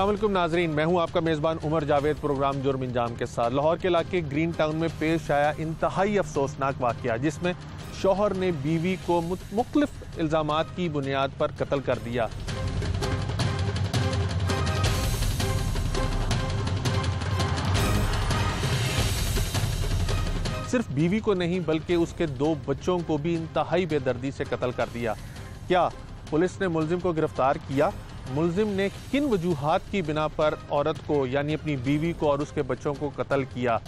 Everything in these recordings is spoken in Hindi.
असलम नाजरीन, मैं हूँ आपका मेज़बान उमर जावेद, प्रोग्राम जुर्म इंजाम के साथ। लाहौर के इलाके ग्रीन टाउन में पेश आया इंतहाई अफसोसनाक वाक़ जिसमें शोहर ने बीवी को मुख्तलिफ़ इल्ज़ाम की बुनियाद पर कत्ल कर दिया। सिर्फ़ बीवी को नहीं, बल्कि उसके दो बच्चों को भी इंतहाई बेदर्दी से कत्ल कर दिया। क्या पुलिस ने मुलजिम को गिरफ़्तार किया? मुलजिम ने किन वजूहत की बिना पर औरत को, यानी अपनी बीवी को और उसके बच्चों को कत्ल किया?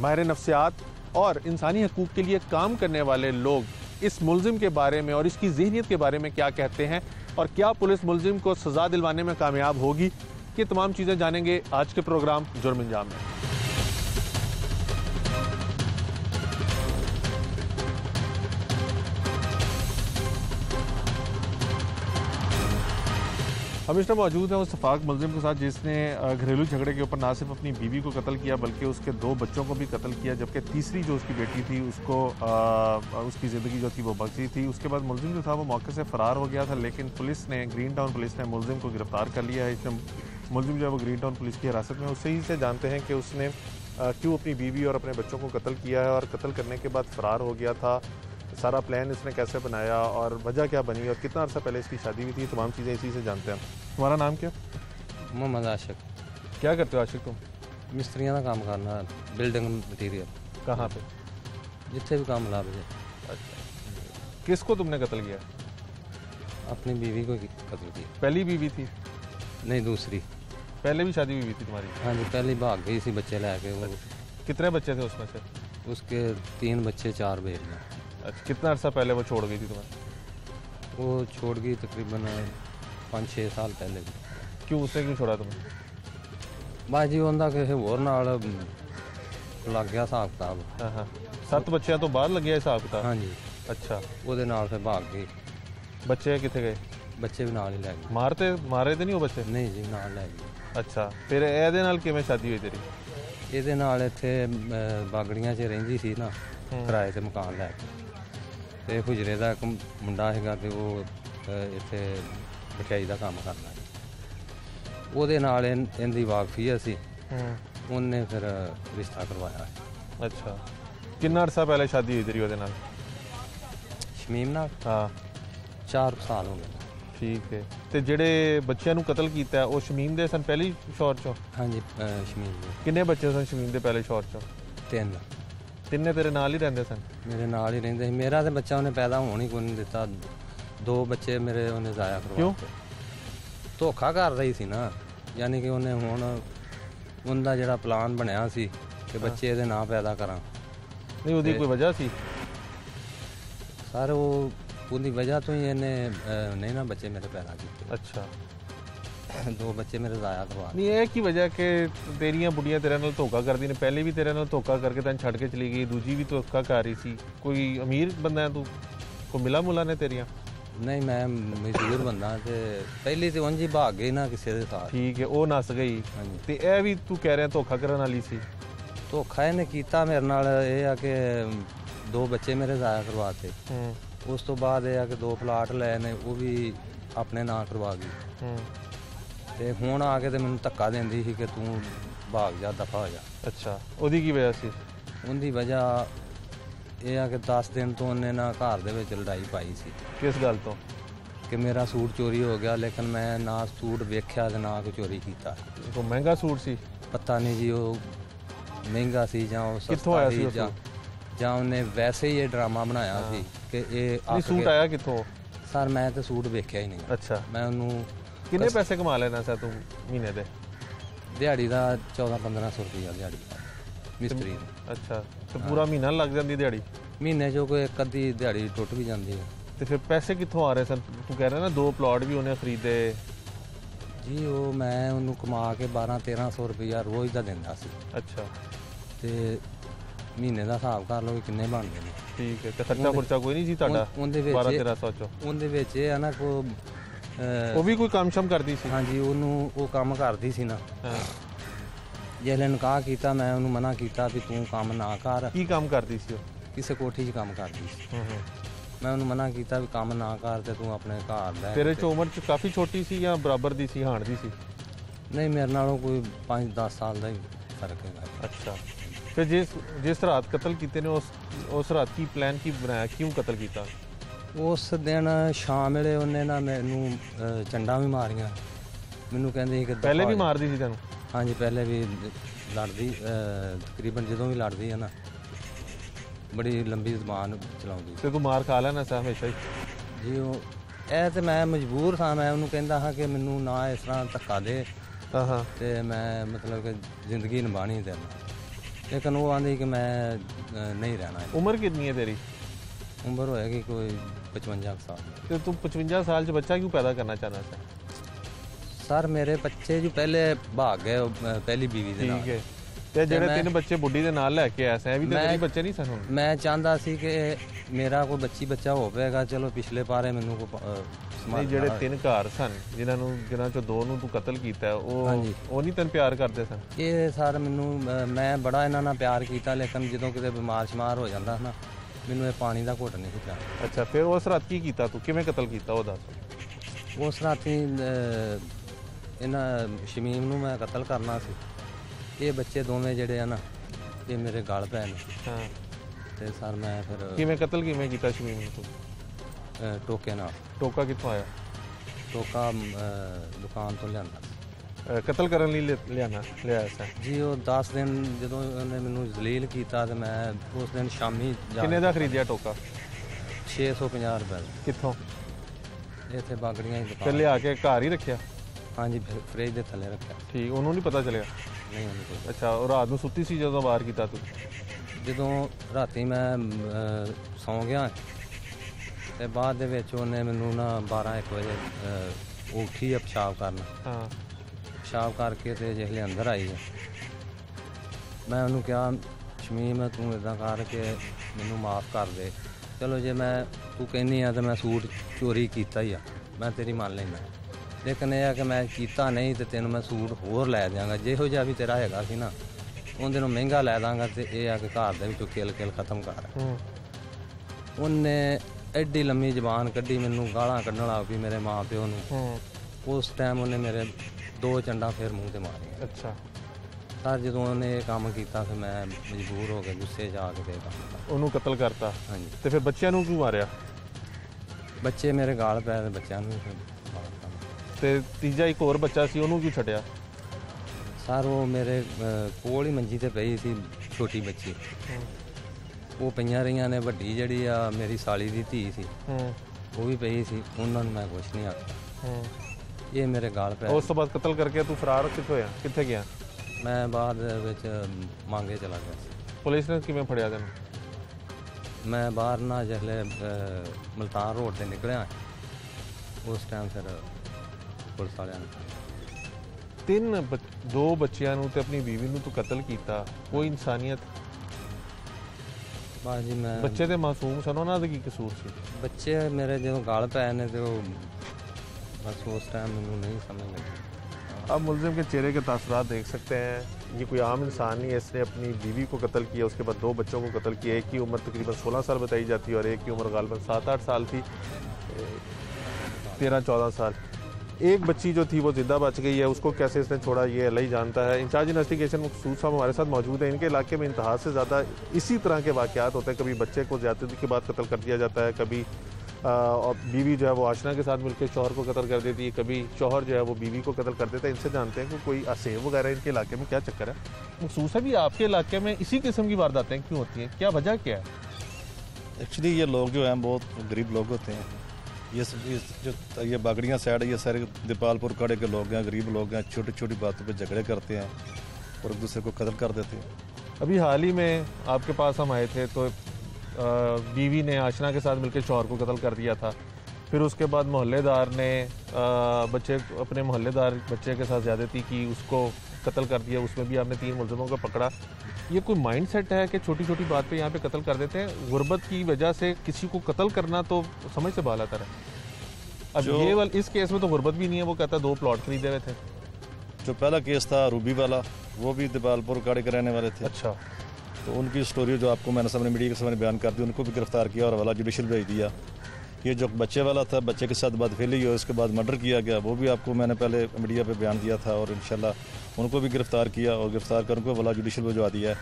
माहिर नफ्सियात और इंसानी हकूक़ के लिए काम करने वाले लोग इस मुलजिम के बारे में और इसकी जहनीत के बारे में क्या कहते हैं और क्या पुलिस मुलजिम को सज़ा दिलवाने में कामयाब होगी, ये तमाम चीज़ें जानेंगे आज के प्रोग्राम जुर्म इंजाम में। हम इस मौजूद है उस सफाक मुलजिम के साथ जिसने घरेलू झगड़े के ऊपर ना सिर्फ़ अपनी बीवी को कत्ल किया बल्कि उसके दो बच्चों को भी कत्ल किया जबकि तीसरी जो उसकी बेटी थी उसको आ, उसकी ज़िंदगी जो थी वो बख्शी थी। उसके बाद मुलजिम जो था वो मौके से फ़रार हो गया था लेकिन पुलिस ने ग्रीन टाउन पुलिस ने मुलिम को गिरफ़्तार कर लिया है। इसमें मुलिम जो है वो ग्रीन टाउन पुलिस की हिरासत में उससे ही से जानते हैं कि उसने क्यों अपनी बीवी और अपने बच्चों को कत्ल किया है और कत्ल करने के बाद फ़रार हो गया था। सारा प्लान इसने कैसे बनाया और वजह क्या बनी और कितना अर्सा पहले इसकी शादी हुई थी तमाम चीज़ें इसी से जानते हैं तुम्हारा नाम क्या? मोहम्मद आशिक। क्या करते हो आशिक तुम? मिस्त्रियों का काम करना बिल्डिंग मटीरियल कहाँ पे? जितने भी काम ला बजे अच्छा। किसको तुमने कत्ल किया? अपनी बीवी को कत्ल किया। पहली बीवी थी? नहीं दूसरी। पहले भी शादी हुई थी तुम्हारी? हाँ जी पहली भाग गई थी बच्चे लेके वो कितने बच्चे थे उसमें से? उसके तीन बच्चे चार बेटियाँ। अच्छा कितना अर्सा पहले वो छोड़ गई थी तुम्हें वो छोड़ गई तकरीबन पाँच छः साल पहले भी क्यों उसने क्यों छोड़ा तुम्हें बस जी ਉਹਦਾ ਕਿਸੇ ਹੋਰ ਨਾਲ ਲੱਗ ਗਿਆ ਹਿਸਾਬ ਕਿਤਾਬ ਹਾਂ ਹਾਂ ਸੱਤ ਬੱਚਿਆਂ ਤੋਂ ਬਾਅਦ ਲੱਗਿਆ ਹਿਸਾਬ ਕਿਤਾਬ ਹਾਂਜੀ ਅੱਛਾ ਉਹਦੇ ਨਾਲ ਫਿਰ ਭਾਗ ਗਏ ਬੱਚੇ ਕਿੱਥੇ ਗਏ ਬੱਚੇ ਵੀ ਨਾਲ ਹੀ ਲੈ ਗਏ ਮਾਰਤੇ ਮਾਰੇ ਤੇ ਨਹੀਂ ਉਹ ਬੱਚੇ ਨਹੀਂ ਜੀ ਨਾਲ ਲੈ ਗਏ ਅੱਛਾ ਫਿਰ ਇਹਦੇ ਨਾਲ ਕਿਵੇਂ ਸ਼ਾਦੀ ਹੋਈ ਤੇਰੀ ਇਹਦੇ ਨਾਲ ਇੱਥੇ ਬਾਗੜੀਆਂ 'ਚ ਰਹਿੰਦੀ ਸੀ ਨਾ ਕਿਰਾਏ ਤੇ ਮਕਾਨ ਲੈ ਕੇ ਤੇ ਹੁਜਰੇ ਦਾ ਇੱਕ ਮੁੰਡਾ ਹੈਗਾ ਤੇ ਉਹ ਇੱਥੇ ਮਠਿਆਈ ਦਾ ਕੰਮ ਕਰਦਾ ਉਹਦੇ ਨਾਲ ਇਹਦੀ ਵਾਕਫੀ ਸੀ ਉਹਨੇ ਫਿਰ ਰਿਸ਼ਤਾ ਕਰਵਾਇਆ ਅੱਛਾ। ਕਿੰਨਾ ਅਰਸਾ ਪਹਿਲੇ ਸ਼ਾਦੀ ਹੋਈ ਤੇਰੀ ਉਹਦੇ ਨਾਲ? ਸ਼ਮੀਮ ਨਾਲ? ਹਾਂ। 4 ਸਾਲ ਹੋ ਗਏ। ਠੀਕ ਹੈ। ਤੇ ਜਿਹੜੇ ਬੱਚਿਆਂ ਨੂੰ ਕਤਲ ਕੀਤਾ ਉਹ ਸ਼ਮੀਮ ਦੇ ਸਨ ਪਹਿਲੀ ਸ਼ੌਰ ਚੋਂ? ਹਾਂਜੀ ਸ਼ਮੀਮ ਦੇ। ਕਿੰਨੇ ਬੱਚੇ ਸਨ ਸ਼ਮੀਮ ਦੇ ਪਹਿਲੇ ਸ਼ੌਰ ਚੋਂ? ਤਿੰਨ। ਤਿੰਨੇ ਤੇਰੇ ਨਾਲ ਹੀ ਰਹਿੰਦੇ ਸਨ? ਮੇਰੇ ਨਾਲ ਹੀ ਰਹਿੰਦੇ ਸੀ। ਮੇਰਾ ਤੇ ਬੱਚਾ ਉਹਨੇ ਪੈਦਾ ਹੋਣ ਹੀ ਕੋਈ ਨਹੀਂ ਦਿੱਤਾ। ਦੋ ਬੱਚੇ ਮੇਰੇ ਉਹਨੇ ਜ਼ਾਇਆ ਕਰਵਾ ਕਿਉਂ? ਧੋਖਾ ਕਰ ਰਹੀ ਸੀ ਨਾ। ਯਾਨੀ ਕਿ ਉਹਨੇ ਹੁਣ ਉਹਦਾ ਜਿਹੜਾ ਪਲਾਨ ਬਣਿਆ ਸੀ ਕਿ ਬੱਚੇ ਇਹਦੇ ਨਾਂ ਪੈਦਾ ਕਰਾਂ। ਨਹੀਂ ਉਹਦੀ ਕੋਈ ਵਜ੍ਹਾ ਸੀ? ਸਰ ਉਹ ਉਹਦੀ ਵਜ੍ਹਾ ਤੋਂ ਹੀ ਇਹਨੇ ਨਹੀਂ ਨਾ ਬੱਚੇ ਮੇਰੇ ਪੈਦਾ ਕੀਤੇ। ਅੱਛਾ। ਦੋ ਬੱਚੇ ਮੇਰੇ ਜ਼ਾਇਆ ਕਰਵਾ ਨਹੀਂ ਇਹ ਕੀ ਵਜ੍ਹਾ ਕਿ ਤੇਰੀਆਂ ਬੁੜੀਆਂ ਤੇਰੇ ਨਾਲ ਧੋਖਾ ਕਰਦੀ ਨੇ? ਪਹਿਲੇ ਵੀ ਤੇਰੇ ਨਾਲ ਧੋਖਾ ਕਰਕੇ ਤੈਨੂੰ ਛੱਡ ਕੇ ਚਲੀ ਗਈ ਦੂਜੀ ਵੀ ਧੋਖਾ ਕਰ ਰਹੀ ਸੀ। ਕੋਈ ਅਮੀਰ ਬੰਦਾ ਹੈ ਤੂੰ? ਕੋ ਮਿਲਾ ਮੁਲਾ ਨੇ ਤੇਰੀਆਂ? ਨਹੀਂ ਮੈਂ ਮਜ਼ਦੂਰ ਬੰਦਾ ਤੇ ਪਹਿਲੀ ਤੇ ਉਂਝ ਹੀ ਭਾਗ ਗਈ ਨਾ ਕਿਸੇ ਦੇ ਸਾਥ। ਠੀਕ ਹੈ ਉਹ ਨਸ ਗਈ। ਤੇ ਇਹ ਵੀ ਤੂੰ ਕਹਿ ਰਿਹਾ ਧੋਖਾ ਕਰਨ ਵਾਲੀ ਸੀ? ਧੋਖਾ ਇਹਨੇ ਕੀਤਾ ਮੇਰੇ ਨਾਲ ਇਹ ਆ ਕਿ ਦੋ ਬੱਚੇ ਮੇਰੇ ਜ਼ਾਇਆ ਕਰਵਾਤੇ ਉਸ ਤੋਂ ਬਾਅਦ ਇਹ ਆ ਕਿ ਦੋ ਪਲਾਟ ਲਏ ਨੇ ਉਹ ਵੀ ਆਪਣੇ ਨਾਂ ਕਰਵਾ ਗਈ। ਤੇ ਹੁਣ ਆ ਕੇ ਤੇ ਮੈਨੂੰ ਧੱਕਾ ਦਿੰਦੀ ਸੀ ਕਿ ਤੂੰ ਭਾਗ ਜਾ ਦਫਾ ਹੋ ਜਾ। ਅੱਛਾ ਉਹਦੀ ਕੀ ਵਜ੍ਹਾ ਸੀ? ਉਹਦੀ ਵਜ੍ਹਾ ਇਹ ਆ ਕਿ 10 ਦਿਨ ਤੋਂ ਉਹਨੇ ਨਾ ਘਰ ਦੇ ਵਿੱਚ ਲੜਾਈ ਪਾਈ ਸੀ। ਕਿਸ ਗੱਲ ਤੋਂ? ਕਿ ਮੇਰਾ ਸੂਟ ਚੋਰੀ ਹੋ ਗਿਆ ਲੇਕਿਨ ਮੈਂ ਨਾ ਸੂਟ ਵੇਖਿਆ ਤੇ ਨਾ ਕੋਈ ਚੋਰੀ ਕੀਤਾ। ਉਹ ਮਹਿੰਗਾ ਸੂਟ ਸੀ। ਪਤਾ ਨਹੀਂ ਜੀ ਉਹ ਮਹਿੰਗਾ ਸੀ ਜਾਂ ਉਹ ਆਇਆ ਸੀ ਜਾਂ ਜਾਂ ਉਹਨੇ ਵੈਸੇ ਹੀ ਇਹ ਡਰਾਮਾ ਬਣਾਇਆ ਸੀ ਕਿ ਇਹ ਸੂਟ ਆਇਆ ਕਿੱਥੋਂ? ਸਰ ਮੈਂ ਤੇ ਸੂਟ ਵੇਖਿਆ ਹੀ ਨਹੀਂ। ਅੱਛਾ। ਮੈਂ ਉਹਨੂੰ ਕਿੰਨੇ ਪੈਸੇ ਕਮਾ ਲੈਣਾ ਸਾ ਤੂੰ ਮਹੀਨੇ ਦੇ? ਦਿਹਾੜੀ ਦਾ 14 1500 ਰੁਪਏ ਦਿਹਾੜੀ ਮਿਸਤਰੀ ਅੱਛਾ ਤੇ ਪੂਰਾ ਮਹੀਨਾ ਲੱਗ ਜਾਂਦੀ ਦਿਹਾੜੀ? ਮਹੀਨੇ ਜੋ ਕੋਈ ਇੱਕ ਅੱਧੀ ਦਿਹਾੜੀ ਟੁੱਟ ਵੀ ਜਾਂਦੀ ਹੈ। ਤੇ ਫਿਰ ਪੈਸੇ ਕਿੱਥੋਂ ਆ ਰਹੇ ਸਨ? ਤੂੰ ਕਹਿ ਰਿਹਾ ਨਾ ਦੋ ਪਲਾਟ ਵੀ ਉਹਨੇ ਖਰੀਦੇ। ਜੀ ਉਹ ਮੈਂ ਉਹਨੂੰ ਕਮਾ ਕੇ 12 1300 ਰੁਪਇਆ ਰੋਜ਼ ਦਾ ਦਿੰਦਾ ਸੀ। ਅੱਛਾ। ਤੇ ਮਹੀਨੇ ਦਾ ਹਿਸਾਬ ਕਰ ਲਓ ਕਿੰਨੇ ਬਣਦੇ ਨੇ। ਠੀਕ ਹੈ ਤੇ ਖਰਚਾ ਖਰਚਾ ਕੋਈ ਨਹੀਂ ਸੀ ਤੁਹਾਡਾ? ਉਹਦੇ ਵਿੱਚ 12 1300 ਚੋਂ। ਉਹਦੇ ਵਿੱਚ ਇਹ ਆ ਨਾ ਕੋ ਉਹ ਵੀ ਕੋਈ ਕੰਮ ਸ਼ਮ ਕਰਦੀ ਸੀ? ਹਾਂਜੀ ਉਹਨੂੰ ਉਹ ਕੰਮ ਕਰਦੀ ਸੀ ਨਾ। ਹਾਂ। ਜਿਹਲੇ ਨਿਕਾਹ ਕੀਤਾ ਮੈਂ ਉਹਨੂੰ ਮਨਾ ਕੀਤਾ ਵੀ ਤੂੰ ਕੰਮ ਨਾ ਕਰ। ਕੀ ਕੰਮ ਕਰਦੀ ਸੀ ਉਹ? ਕਿਸੇ ਕੋਠੀ 'ਚ ਕੰਮ ਕਰਦੀ ਸੀ। ਹੂੰ ਹੂੰ। ਮੈਂ ਉਹਨੂੰ ਮਨਾ ਕੀਤਾ ਵੀ ਕੰਮ ਨਾ ਕਰ ਤੇ ਤੂੰ ਆਪਣੇ ਘਰ ਲੈ ਤੇਰੇ ਚ ਉਮਰ ਚ ਕਾਫੀ ਛੋਟੀ ਸੀ ਜਾਂ ਬਰਾਬਰ ਦੀ ਸੀ ਹਾਣ ਦੀ ਸੀ? ਨਹੀਂ ਮੇਰੇ ਨਾਲੋਂ ਕੋਈ 5-10 ਸਾਲ ਦਾ ਹੀ ਫ਼ਰਕ ਹੈਗਾ। ਅੱਛਾ। ਫਿਰ ਜਿਸ ਜਿਸ ਰਾਤ ਕਤਲ ਕੀਤੇ ਨੇ ਉਸ ਉਸ ਰਾਤ ਕੀ ਪਲਾਨ ਕੀ ਬਣਾਇਆ? ਕਿਉਂ ਕਤਲ ਕੀਤਾ? ਉਸ ਦਿਨ ਸ਼ਾਮ ਵੇਲੇ ਉਹਨੇ ਨਾ ਮੈਨੂੰ ਚੰਡਾਂ ਵੀ ਮਾਰੀਆਂ। ਮੈਨੂੰ ਕਹਿੰਦੇ ਸੀ ਕਿ ਪਹਿਲੇ ਵੀ। ਮਾਰਦੀ ਸੀ ਤੈਨੂੰ? ਹਾਂਜੀ ਪਹਿਲੇ ਵੀ ਲੜਦੀ ਤਕਰੀਬਨ ਜਦੋਂ ਵੀ ਲੜਦੀ ਹੈ ਨਾ ਬੜੀ ਲੰਬੀ ਜ਼ਬਾਨ ਚਲਾਉਂਦੀ। ਤੇ ਤੂੰ ਮਾਰ ਖਾ ਲੈਣਾ ਸੀ ਹਮੇਸ਼ਾ ਹੀ। ਜੀ ਉਹ ਇਹ ਤੇ ਮੈਂ ਮਜਬੂਰ ਸਾਂ ਮੈਂ ਉਹਨੂੰ ਕਹਿੰਦਾ ਹਾਂ ਕਿ ਮੈਨੂੰ ਨਾ ਇਸ ਤਰ੍ਹਾਂ ਧੱਕਾ ਦੇ। ਹਾਂ ਹਾਂ। ਤੇ ਮੈਂ ਮਤਲਬ ਕਿ ਜ਼ਿੰਦਗੀ ਨਿਭਾਣੀ ਨਾਲ। ਲੇਕਿਨ ਉਹ ਆਂਦੀ ਕਿ ਮੈਂ ਨਹੀਂ ਰਹਿਣਾ। ਉਮਰ ਕਿੰਨੀ ਹੈ ਤੇਰੀ? ਉਮਰ ਹੋਏਗੀ ਕੋਈ 55 ਕੁ ਸਾਲ ਤੇ ਤੂੰ 55 ਸਾਲ ਚ ਬੱਚਾ ਕਿਉਂ ਪੈਦਾ ਕਰਨਾ ਚਾਹਨਾ ਸੀ ਸਰ ਮੇਰੇ ਬੱਚੇ ਜੋ ਪਹਿਲੇ ਭਾਗ ਗਏ ਪਹਿਲੀ ਬੀਵੀ ਦੇ ਨਾਲ ਠੀਕ ਹੈ ਤੇ ਜਿਹੜੇ ਤਿੰਨ ਬੱਚੇ ਬੁੱਢੀ ਦੇ ਨਾਲ ਲੈ ਕੇ ਆਇਆ ਸੀ ਵੀ ਤੇ ਮੈਂ- ਤੇਰੇ ਬੱਚੇ ਨਹੀਂ ਸਨ ਮੈਂ ਚਾਹੁੰਦਾ ਸੀ ਕਿ ਮੇਰਾ ਕੋਈ ਬੱਚੀ ਬੱਚਾ ਹੋਵੇਗਾ ਚਲੋ ਪਿਛਲੇ ਪਾਰੇ ਮੈਨੂੰ ਅਹ, ਨਹੀਂ ਜਿਹੜੇ। ਤਿੰਨ ਘਰ ਸਨ ਜਿਨ੍ਹਾਂ ਨੂੰ ਜਿਨ੍ਹਾਂ ਚੋਂ ਦੋ ਨੂੰ ਤੂੰ ਕਤਲ ਕੀਤਾ ਉਹ। ਉਹ ਨਹੀਂ ਤੈਨੂੰ ਪਿਆਰ ਕਰਦੇ ਸਨ? ਇਹ ਸਰ ਮੈਨੂੰ ਮੈਂ ਬੜਾ ਇਹਨਾਂ ਨਾਲ ਪਿਆਰ ਕੀਤਾ ਲੇਕਿਨ ਜਦੋਂ ਕਿਤੇ ਬਿਮਾਰ ਸ਼ਮਾਰ ਹੋ ਜਾਂਦਾ ਨਾ ਮੈਨੂੰ ਇਹ ਪਾਣੀ ਦਾ ਘੁੱਟ ਨਹੀਂ ਪਿਆ ਅੱਛਾ ਫਿਰ ਉਸ ਰਾਤ ਕੀ ਕੀਤਾ ਤੂੰ? ਕਿਵੇਂ ਕਤਲ ਕੀਤਾ ਉਹ ਦੱਸ? ਉਸ ਰਾਤੀ ਇਹਨਾਂ ਸ਼ਮੀਮ ਨੂੰ ਮੈਂ ਕਤਲ ਕਰਨਾ ਸੀ। ਇਹ ਬੱਚੇ ਦੋਵੇਂ ਜਿਹੜੇ ਆ ਨਾ ਇਹ ਮੇਰੇ ਗਲ ਪੈ ਨੇ। ਹਾਂ। ਤੇ ਸਰ ਮੈਂ ਫਿਰ ਕਿਵੇਂ ਕਤਲ ਕਿਵੇਂ ਕੀਤਾ ਸ਼ਮੀਮ ਨੂੰ ਤੂੰ? ਟੋਕੇ ਨਾਲ। ਟੋਕਾ ਕਿੱਥੋਂ ਆਇਆ? ਟੋਕਾ ਦੁਕਾਨ ਤੋਂ ਲਿਆਂਦਾ। ਕਤਲ ਕਰਨ ਲਈ ਲਿ- ਲਿਆਣਾ ਲਿਆਇਆ ਸੀ। ਜੀ ਉਹ 10 ਦਿਨ ਜਦੋਂ ਉਹਨੇ ਮੈਨੂੰ ਜ਼ਲੀਲ ਕੀਤਾ ਤੇ ਮੈਂ ਉਸ ਦਿਨ ਸ਼ਾਮੀ ਜਾ ਕਿੰਨੇ ਦਾ ਖਰੀਦਿਆ ਟੋਕਾ? 650 ਰੁਪਏ। ਦਾ। ਕਿੱਥੋਂ? ਇੱਥੇ ਬਾਗੜੀਆਂ ਦੀ ਤੇ ਦੁਕਾਨ ਲਿਆ ਕੇ ਘਰ ਹੀ ਰੱਖਿਆ? ਹਾਂਜੀ ਫ੍ਰਿਜ ਦੇ ਥੱਲੇ ਰੱਖਿਆ। ਠੀਕ ਉਹਨੂੰ ਨਹੀਂ ਪਤਾ ਚੱਲਿਆ? ਨਹੀਂ ਉਹਨੂੰ ਕੋਈ ਅੱਛਾ ਉਹ ਰਾਤ ਨੂੰ ਸੁੱਤੀ ਸੀ ਜਦੋਂ ਵਾਰ ਕੀਤਾ ਤੂੰ? ਜਦੋਂ ਰਾਤੀ ਮੈਂ ਅਹ, ਸੌਂ ਗਿਆ ਤੇ ਬਾਅਦ ਦੇ ਵਿੱਚ ਉਹਨੇ ਮੈਨੂੰ ਨਾ 12 1 ਵਜੇ ਅਹ, ਉਹ ਉੱਠੀ ਆ ਪਿਸ਼ਾਬ ਕਰਨ। ਹਾਂ। ਪਿਸ਼ਾਬ ਕਰਕੇ ਤੇ ਜਿਹਲੇ ਅੰਦਰ ਆਈ ਹੈ ਮੈਂ ਉਹਨੂੰ ਕਿਹਾ ਸ਼ਮੀਮ ਤੂੰ ਇਦਾਂ ਕਰ ਕੇ ਮੈਨੂੰ ਮਾਫ ਕਰ ਦੇ। ਚਲੋ ਜੇ ਮੈਂ ਤੂੰ ਕਹਿੰਦੀ ਆ ਤੇ ਮੈਂ ਸੂਟ ਚੋਰੀ ਕੀਤਾ ਹੀ ਆ। ਮੈਂ ਤੇਰੀ ਮੰਨ ਲੈਂਦਾ। ਲੇਕਿਨ ਇਹ ਆ ਕਿ ਮੈਂ ਕੀਤਾ ਨਹੀਂ ਤੇ ਤੈਨੂੰ ਮੈਂ ਸੂਟ ਹੋਰ ਲੈ ਦਿਆਂਗਾ। ਜਿਹੋ ਜਿਹਾ ਵੀ ਤੇਰਾ ਹੈਗਾ ਸੀ ਨਾ ਉਹਦੇ ਨੂੰ ਮਹਿੰਗਾ ਲੈ ਦਾਂਗਾ ਤੇ ਇਹ ਆ ਕਿ ਘਰ ਦੇ ਵਿੱਚੋਂ ਕਿਲ ਕਿਲ ਖਤਮ ਕਰ। ਉਹਨੇ ਐਡੀ ਲੰਮੀ ਜ਼ਬਾਨ ਕੱਢੀ ਮੈਨੂੰ ਗਾਲਾਂ ਕੱਢਣ ਲੱਗ ਪਈ ਮੇਰੇ ਮਾਂ ਪਿਓ ਨੂੰ। ਉਸ ਟਾਈਮ ਉਹਨੇ ਮੇਰੇ ਦੋ ਚੰਡਾਂ ਫੇਰ ਮੂੰਹ ਤੇ ਮਾਰੀਆਂ। ਅੱਛਾ। ਸਰ ਜਦੋਂ ਉਹਨੇ ਇਹ ਕੰਮ ਕੀਤਾ ਫਿਰ ਮੈਂ ਮਜਬੂਰ ਹੋ ਕੇ ਗੁੱਸੇ 'ਚ ਆ ਕੇ ਤੇ ਕੰਮ ਕੀਤਾ। ਉਹਨੂੰ ਕਤਲ ਕਰਤਾ। ਹਾਂਜੀ। ਤੇ ਫਿਰ ਬੱਚਿਆਂ ਨੂੰ ਕਿਉਂ ਮਾਰਿਆ? ਬੱਚੇ ਮੇਰੇ ਗਾਲ ਪੈ ਤੇ ਬੱਚਿਆਂ ਨੂੰ ਫਿਰ ਮਾਰਤਾ। ਤੇ ਤੀਜਾ ਇੱਕ ਹੋਰ ਬੱਚਾ ਸੀ ਉਹਨੂੰ ਕਿਉਂ ਛੱਡਿਆ? ਸਰ ਉਹ ਮੇਰੇ ਅਹ, ਕੋਲ ਹੀ ਮੰਜੀ ਤੇ ਪਈ ਸੀ ਛੋਟੀ ਬੱਚੀ। ਉਹ ਪਈਆਂ ਰਹੀਆਂ ਨੇ ਵੱਡੀ ਜਿਹੜੀ ਆ ਮੇਰੀ ਸਾਲੀ ਦੀ ਧੀ ਸੀ। ਹੂੰ। ਉਹ ਵੀ ਪਈ ਸੀ ਉਹਨਾਂ ਨੂੰ ਮੈਂ ਕੁਛ ਨਹੀਂ ਆਖਿਆ। ਹੂੰ। ਇਹ ਮੇਰੇ ਗਾਲ ਪੈ ਉਸ ਤੋਂ ਬਾਅਦ ਕਤਲ ਕਰਕੇ ਤੂੰ ਫਰਾਰ ਕਿੱਥੇ ਹੋਇਆ? ਕਿੱਥੇ ਗਿਆ? ਮੈਂ ਬਾਅਦ ਵਿੱਚ ਮੰਗੇ ਚਲਾ ਗਿਆ ਸੀ। ਪੁਲਿਸ ਨੇ ਕਿਵੇਂ ਫੜਿਆ ਤੈਨੂੰ? ਮੈਂ ਬਾਹਰ ਨਾ ਜਿਹਲੇ ਮਲਤਾਨ ਰੋਡ ਤੇ ਨਿਕਲਿਆ। ਉਸ ਟਾਈਮ ਫਿਰ ਪੁਲਿਸ ਵਾਲਿਆਂ ਨੇ ਤਿੰਨ ਦੋ ਬੱਚਿਆਂ ਨੂੰ ਤੇ ਆਪਣੀ ਬੀਵੀ ਨੂੰ ਤੂੰ ਕਤਲ ਕੀਤਾ। ਕੋਈ ਇਨਸਾਨੀਅਤ? ਬਸ ਜੀ ਮੈਂ ਬੱਚੇ ਤੇ ਮਾਸੂਮ ਸਨ ਉਹਨਾਂ ਦਾ ਕੀ ਕਸੂਰ ਸੀ? ਬੱਚੇ ਮੇਰੇ ਜਦੋਂ ਗਲ ਪਏ ਨੇ ਤੇ ਉਹ बस वो उस टाइम मैंने नहीं समझ लगी आप मुलजिम के चेहरे के तसर देख सकते हैं। ये कोई आम इंसान नहीं है, इसने अपनी बीवी को कत्ल किया, उसके बाद दो बच्चों को कत्ल किया। एक की उम्र तकरीबन 16 साल बताई जाती है और एक की उम्र गालबन सात आठ साल थी, तेरह चौदह साल। एक बच्ची जो थी वो ज़िंदा बच गई है, उसको कैसे इसने छोड़ा ये अल्लाह ही जानता है। इंचार्ज इन्वेस्टिगेशन मखसूस साहब हमारे साथ मौजूद हैं। इनके इलाके में इंतहा से ज़्यादा इसी तरह के वाक़ात होते हैं। कभी बच्चे को ज़्यादा के बाद कत्ल कर दिया जाता है, कभी और बीवी जो है वो आशना के साथ मिलकर शोहर को कत्ल कर देती है। कभी शोहर जो है वो बीवी को कत्ल कर देता है। इनसे जानते हैं कि कोई असेब वगैरह इनके इलाके में क्या चक्कर है। मखसूस है भी आपके इलाके में इसी किस्म की वारदातें क्यों होती हैं? क्या वजह क्या है? एक्चुअली ये लोग जो हैं बहुत गरीब लोग होते हैं। ये जो ये बागड़ियाँ साइड ये सारे दीपालपुर कड़े के लोग हैं गरीब लोग हैं छोटी छोटी बातों पे झगड़े करते हैं और एक दूसरे को कत्ल कर देते हैं। अभी हाल ही में आपके पास हम आए थे तो बीवी ने आशना के साथ मिलकर शोहर को कत्ल कर दिया था। फिर उसके बाद मोहल्लेदार ने बच्चे अपने मोहल्लेदार बच्चे के साथ ज़्यादती की उसको कत्ल कर दिया उसमें भी आपने तीन मुलजमों को पकड़ा। ये कोई माइंड सेट है कि छोटी छोटी बात पे यहाँ पे कत्ल कर देते हैं? गुर्बत की वजह से किसी को कत्ल करना तो समझ से बाला तर है। अब ये वाल इस केस में तो गुर्बत भी नहीं है वो कहता दो प्लॉट खरीदे हुए थे। जो पहला केस था रूबी वाला वो भी दीपालपुर कड़े के रहने वाले थे। अच्छा। तो उनकी स्टोरी जो आपको मैंने सामने मीडिया के सामने बयान कर दी, उनको भी गिरफ़्तार किया और वाला जुडिशल भेज दिया। ये जो बच्चे वाला था, बच्चे के साथ बात फैली हुई उसके बाद मर्डर किया गया, वो भी आपको मैंने पहले मीडिया पे बयान दिया था और इंशाल्लाह उनको भी गिरफ़्तार किया और गिरफ़्तार कर उनको वाला जुडिशल भिजवा दिया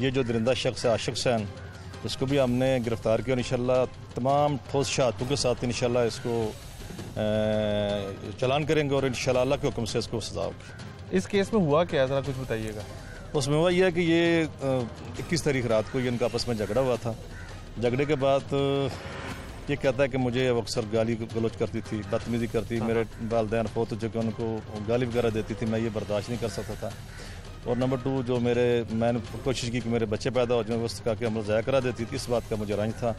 ये जो दरिंदा शख्स है, आशिक सैन इसको भी हमने गिरफ़्तार किया और इंशाल्लाह तमाम ठोस शहादतों के साथ इंशाल्लाह इसको चलान करेंगे और इन अल्लाह के हुक्म से इसको सजा होगी। इस केस में हुआ क्या ज़रा कुछ बताइएगा। उसमें हुआ यह है कि ये इक्कीस तारीख रात को ये इनका आपस में झगड़ा हुआ था। झगड़े के बाद ये कहता है कि मुझे अब अक्सर गाली गलोच करती थी बदतमीजी करती मेरे वालदेन फोत हो चुके उनको गाली वगैरह देती थी मैं ये बर्दाश्त नहीं कर सकता था। और नंबर टू जो मेरे मैंने कोशिश की कि मेरे बच्चे पैदा हो जाएँ उस का के अमल ज़ाया करा देती थी इस बात का मुझे रंज था।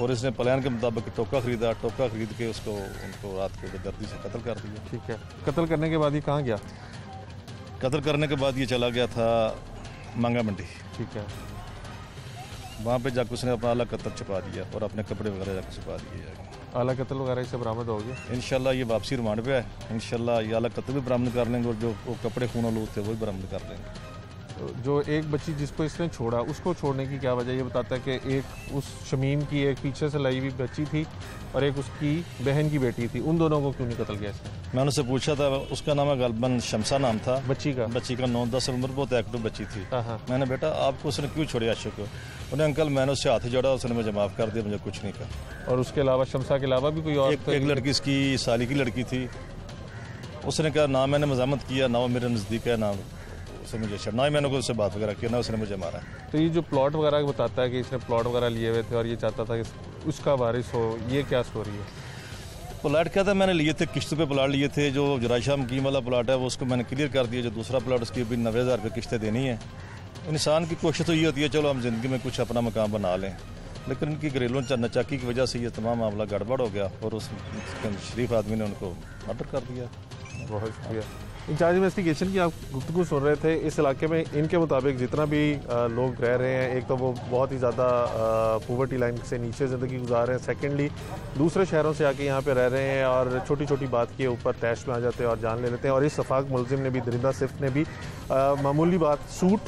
और इसने प्लान के मुताबिक टोका ख़रीदा टोका ख़रीद के उसको उनको रात को दर्दी से कत्ल कर दिया। ठीक है। कत्ल करने के बाद ये कहाँ गया? कत्ल करने के बाद ये चला गया था मांगा मंडी। ठीक है। वहाँ पे जाकर उसने अपना अलग कत्ल छुपा दिया और अपने कपड़े वगैरह जाकर छुपा दिए। आला कत्ल वगैरह इसे बरामद हो गया? इन ये वापसी रिमांड पे है। इनशाला ये अलग कत्ल भी बरामद कर लेंगे और जो वो कपड़े खून आलूद थे वो भी बरामद कर लेंगे। जो एक बच्ची जिसको इसने छोड़ा उसको छोड़ने की क्या वजह ये बताता है कि एक उस शमीम की एक पीछे से लाई हुई बच्ची थी और एक उसकी बहन की बेटी थी। उन दोनों को क्यों नहीं कतल किया इसने? मैंने उससे पूछा था उसका नाम है गलबन शमसा नाम था। बच्ची का? बच्ची का नौ दस उम्र बहुत एक्टिव बच्ची थी। हाँ हाँ। मैंने बेटा आपको उसने क्यों छोड़े आशुक को? उन्हें अंकल मैंने उससे हाथ जोड़ा उसने मुझे माफ़ कर दिया मुझे कुछ नहीं कहा। और उसके अलावा शमसा के अलावा भी कोई और एक, एक लड़की इसकी साली की लड़की थी। उसने कहा ना मैंने मजामत किया ना वो मेरे नज़दीक है ना उसने मुझे छड़ ना ही मैंने उससे बात वगैरह की ना उसने मुझे मारा तो ये जो प्लॉट वगैरह बताता है कि इसने प्लॉट वगैरह लिए हुए थे और ये चाहता था कि उसका वारिस हो ये क्या स्टोरी है प्लाट क्या था मैंने लिए थे किस्त पे प्लाट लिए थे जो जराशा मकीम वाला प्लाट है वो उसको मैंने क्लियर कर दिया जो दूसरा प्लाट उसकी अभी नब्बे हज़ार रुपये किस्तें देनी है इंसान की कोशिश तो ये होती है चलो हम ज़िंदगी में कुछ अपना मकाम बना लें लेकिन इनकी घरेलू नचाकी की वजह से ये तमाम मामला गड़बड़ हो गया और उस शरीफ आदमी ने उनको मर्डर कर दिया बहुत शुक्रिया इंचार्ज इन्वेस्टिगेशन की आप गुफ्तु सुन रहे थे। इस इलाके में इनके मुताबिक जितना भी लोग रह रहे हैं, एक तो वो बहुत ही ज़्यादा पुवर्टी लाइन से नीचे ज़िंदगी गुजार रहे हैं। सेकेंडली दूसरे शहरों से आके यहाँ पे रह रहे हैं और छोटी छोटी बात के ऊपर तैश में आ जाते हैं और जान ले लेते हैं। और इस सफाक मुलजिम ने भी, दरिंदा सिर्फ़ ने भी मामूली बात, सूट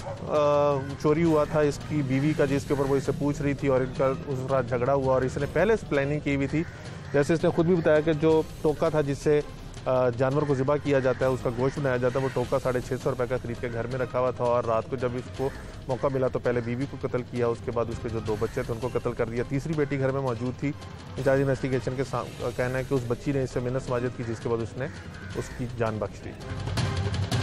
चोरी हुआ था इसकी बीवी का, जिसके ऊपर वो इससे पूछ रही थी और इनका उस रात झगड़ा हुआ और इसने पहले से प्लानिंग की हुई थी। जैसे इसने खुद भी बताया कि जो टोका था जिससे जानवर को ज़िबा किया जाता है, उसका गोश्त बनाया जाता है, वो टोका साढ़े छः सौ रुपये का खरीद के घर में रखा हुआ था और रात को जब इसको मौका मिला तो पहले बीवी को कत्ल किया, उसके बाद उसके जो दो बच्चे थे उनको कत्ल कर दिया। तीसरी बेटी घर में मौजूद थी। इंचार्ज इन्वेस्टिगेशन के कहना है कि उस बच्ची ने इससे मिनत समाजत की, जिसके बाद उसने उसकी जान बख्श दी।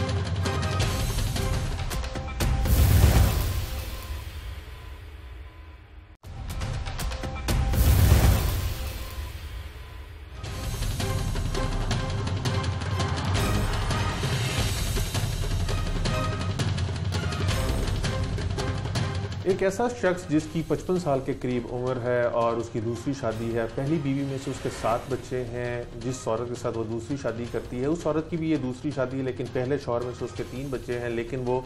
एक ऐसा शख्स जिसकी 55 साल के करीब उम्र है और उसकी दूसरी शादी है। पहली बीवी में से उसके सात बच्चे हैं। जिस औरत के साथ वो दूसरी शादी करती है, उस औरत की भी ये दूसरी शादी है, लेकिन पहले शौहर में से उसके तीन बच्चे हैं, लेकिन वो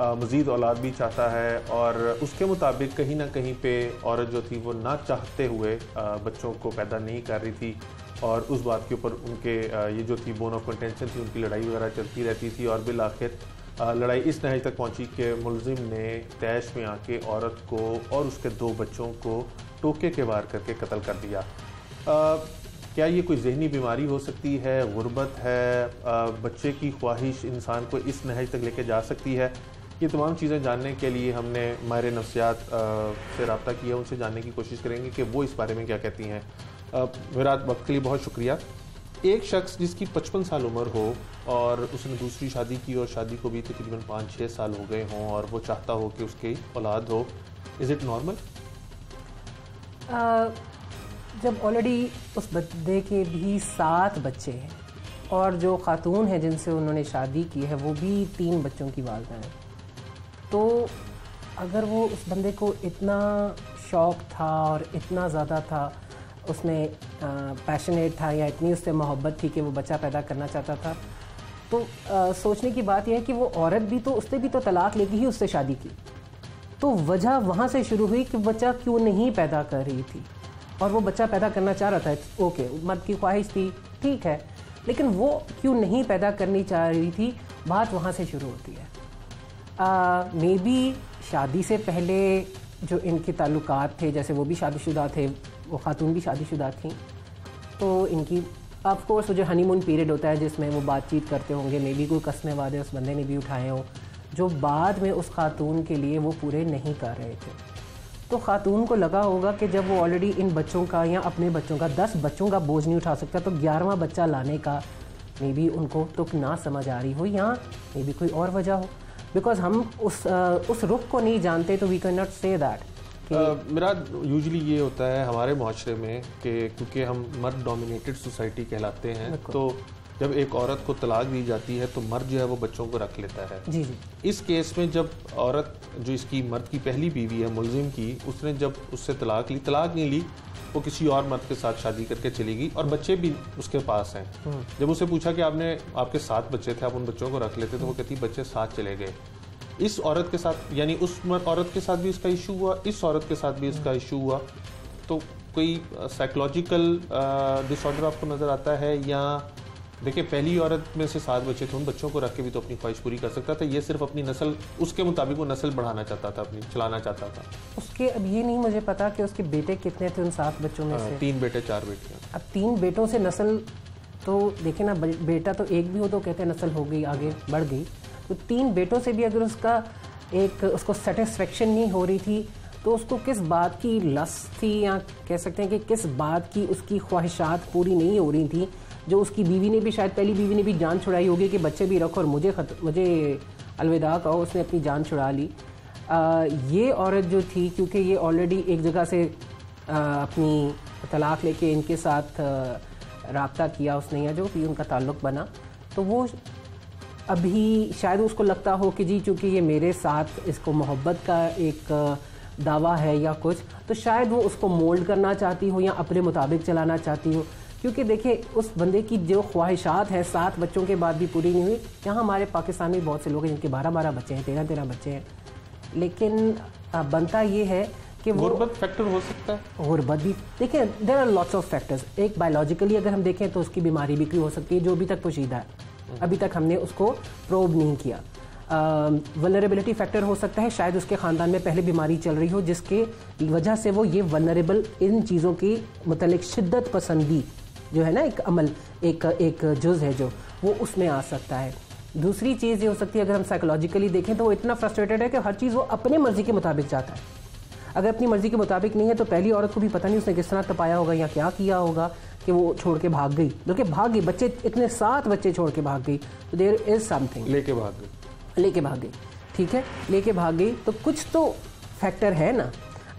मज़ीद औलाद भी चाहता है और उसके मुताबिक कहीं ना कहीं पे औरत जो थी वो ना चाहते हुए बच्चों को पैदा नहीं कर रही थी और उस बात के ऊपर उनके ये जो थी बोन ऑफ़ कंटेंशन थी, उनकी लड़ाई वगैरह चलती रहती थी और बिल आखिर लड़ाई इस नहज तक पहुँची कि मुलजिम ने तैश में आके औरत को और उसके दो बच्चों को टोके के वार करके कत्ल कर दिया। अ, क्या ये कोई जहनी बीमारी हो सकती है गुर्बत है? अ, बच्चे की ख्वाहिश इंसान को इस नहज तक लेके जा सकती है? ये तमाम चीज़ें जानने के लिए हमने माहिर नफ्सियात से रबता किया। उनसे जानने की कोशिश करेंगे कि वो इस बारे में क्या कहती हैं। विराट वक्त के लिए बहुत शुक्रिया। एक शख्स जिसकी 55 साल उम्र हो और उसने दूसरी शादी की और शादी को भी तकरीबन पाँच छः साल हो गए हों और वो चाहता हो कि उसकी औलाद हो। इज़ इट नॉर्मल जब ऑलरेडी उस बंदे के भी सात बच्चे हैं और जो खातून है जिनसे उन्होंने शादी की है, वो भी तीन बच्चों की वालदा है। तो अगर वो उस बंदे को इतना शौक़ था और इतना ज़्यादा था उसमें पैशनेट था या इतनी उससे मोहब्बत थी कि वो बच्चा पैदा करना चाहता था। तो अ, सोचने की बात यह है कि वो औरत भी तो उसने भी तो तलाक लेके ही उससे शादी की। तो वजह वहाँ से शुरू हुई कि बच्चा क्यों नहीं पैदा कर रही थी। और वो बच्चा पैदा करना चाह रहा था ओके मर्द की ख्वाहिश थी ठीक है लेकिन वो क्यों नहीं पैदा करनी चाह रही थी बात वहाँ से शुरू होती है। मे बी शादी से पहले जो इनके ताल्लुकात थे जैसे वो भी शादीशुदा थे वो खातून भी शादीशुदा थी। तो इनकी ऑफ़ कोर्स वो जो हनीमून पीरियड होता है जिसमें वो बातचीत करते होंगे मे बी कोई कसने वादे उस बंदे ने भी उठाए हों जो बाद में उस खातून के लिए वो पूरे नहीं कर रहे थे। तो खातून को लगा होगा कि जब वो ऑलरेडी इन बच्चों का या अपने बच्चों का दस बच्चों का बोझ नहीं उठा सकता तो ग्यारहवा बच्चा लाने का मे बी उनको तुक ना समझ आ रही हो या मे बी कोई और वजह हो। बिकॉज़ हम उस आ, उस रुख को नहीं जानते तो we can not say that मेरा यूजली ये होता है हमारे माशरे में कि क्योंकि हम मर्द डोमिनेटेड सोसाइटी कहलाते हैं तो जब एक औरत को तलाक दी जाती है तो मर्द जो है वो बच्चों को रख लेता है। जी जी। इस केस में जब औरत जो इसकी मर्द की पहली बीवी है मुलजिम की उसने जब उससे तलाक ली तलाक नहीं ली वो किसी और मर्द के साथ शादी करके चली गई और बच्चे भी उसके पास हैं। जब उसे पूछा कि आपने आपके सात बच्चे थे आप उन बच्चों को रख लेते तो वो कहती बच्चे साथ चले गए। इस औरत के साथ यानी उस औरत के साथ भी इसका इशू हुआ इस औरत के साथ भी इसका इशू हुआ। तो कोई साइकोलॉजिकल डिसऑर्डर आपको नज़र आता है या देखिए पहली औरत में से सात बच्चे थे उन बच्चों को रख के भी तो अपनी ख्वाहिश पूरी कर सकता था। ये सिर्फ़ अपनी नस्ल उसके मुताबिक वो नस्ल बढ़ाना चाहता था अपनी चलाना चाहता था। उसके अब ये नहीं मुझे पता कि उसके बेटे कितने थे उन सात बच्चों में आ, से। तीन बेटे चार बेटियाँ। अब तीन बेटों से नस्ल तो देखिए ना बेटा तो एक भी हो तो कहते हैं नस्ल हो गई आगे बढ़ गई। तो तीन बेटों से भी अगर उसका एक उसको सेटिस्फेक्शन नहीं हो रही थी तो उसको किस बात की लस थी या कह सकते हैं कि किस बात की उसकी ख्वाहिशात पूरी नहीं हो रही थी जो उसकी बीवी ने भी शायद पहली बीवी ने भी जान छुड़ाई होगी कि बच्चे भी रखो और मुझे खत, मुझे अलविदा कहो उसने अपनी जान छुड़ा ली। आ, ये औरत जो थी क्योंकि ये ऑलरेडी एक जगह से आ, अपनी तलाक लेके इनके साथ रबता किया उसने या जो भी उनका ताल्लुक बना तो वो अभी शायद उसको लगता हो कि जी चूँकि ये मेरे साथ इसको मोहब्बत का एक दावा है या कुछ तो शायद वो उसको मोल्ड करना चाहती हो या अपने मुताबिक चलाना चाहती हो। क्योंकि देखिए उस बंदे की जो ख्वाहिशात हैं सात बच्चों के बाद भी पूरी नहीं हुई। यहाँ हमारे पाकिस्तान में बहुत से लोग हैं जिनके बारह बारह बच्चे हैं तेरह तेरह बच्चे हैं। लेकिन बनता ये है कि वो फैक्टर हो सकता है। गुर्बत भी देखिए there are lots of factors एक बायोलॉजिकली अगर हम देखें तो उसकी बीमारी भी क्यों हो सकती है? जो अभी तक पोशीदा है। अभी तक हमने उसको प्रोब नहीं किया। वनरेबिलिटी फैक्टर हो सकता है, शायद उसके ख़ानदान में पहले बीमारी चल रही हो, जिसके वजह से वो ये वनरेबल इन चीज़ों की मतलब शिद्दत पसंदी जो है ना, एक अमल, एक एक जुज है जो, वो उसमें आ सकता है। दूसरी चीज़ ये हो सकती है, अगर हम साइकोलॉजिकली देखें तो वो इतना फ्रस्ट्रेटेड है कि हर चीज़ वो अपने मर्ज़ी के मुताबिक जाता है। अगर अपनी मर्ज़ी के मुताबिक नहीं है तो पहली औरत को भी पता नहीं उसने किस तरह तपाया होगा या क्या किया होगा। कि वो छोड़ के भाग गई। देखिए भाग गई बच्चे इतने सात बच्चे छोड़ के भाग गई तो देर इज़ समथिंग लेके भाग गए लेके भाग गई ठीक है? लेके भाग गई तो कुछ तो फैक्टर है ना।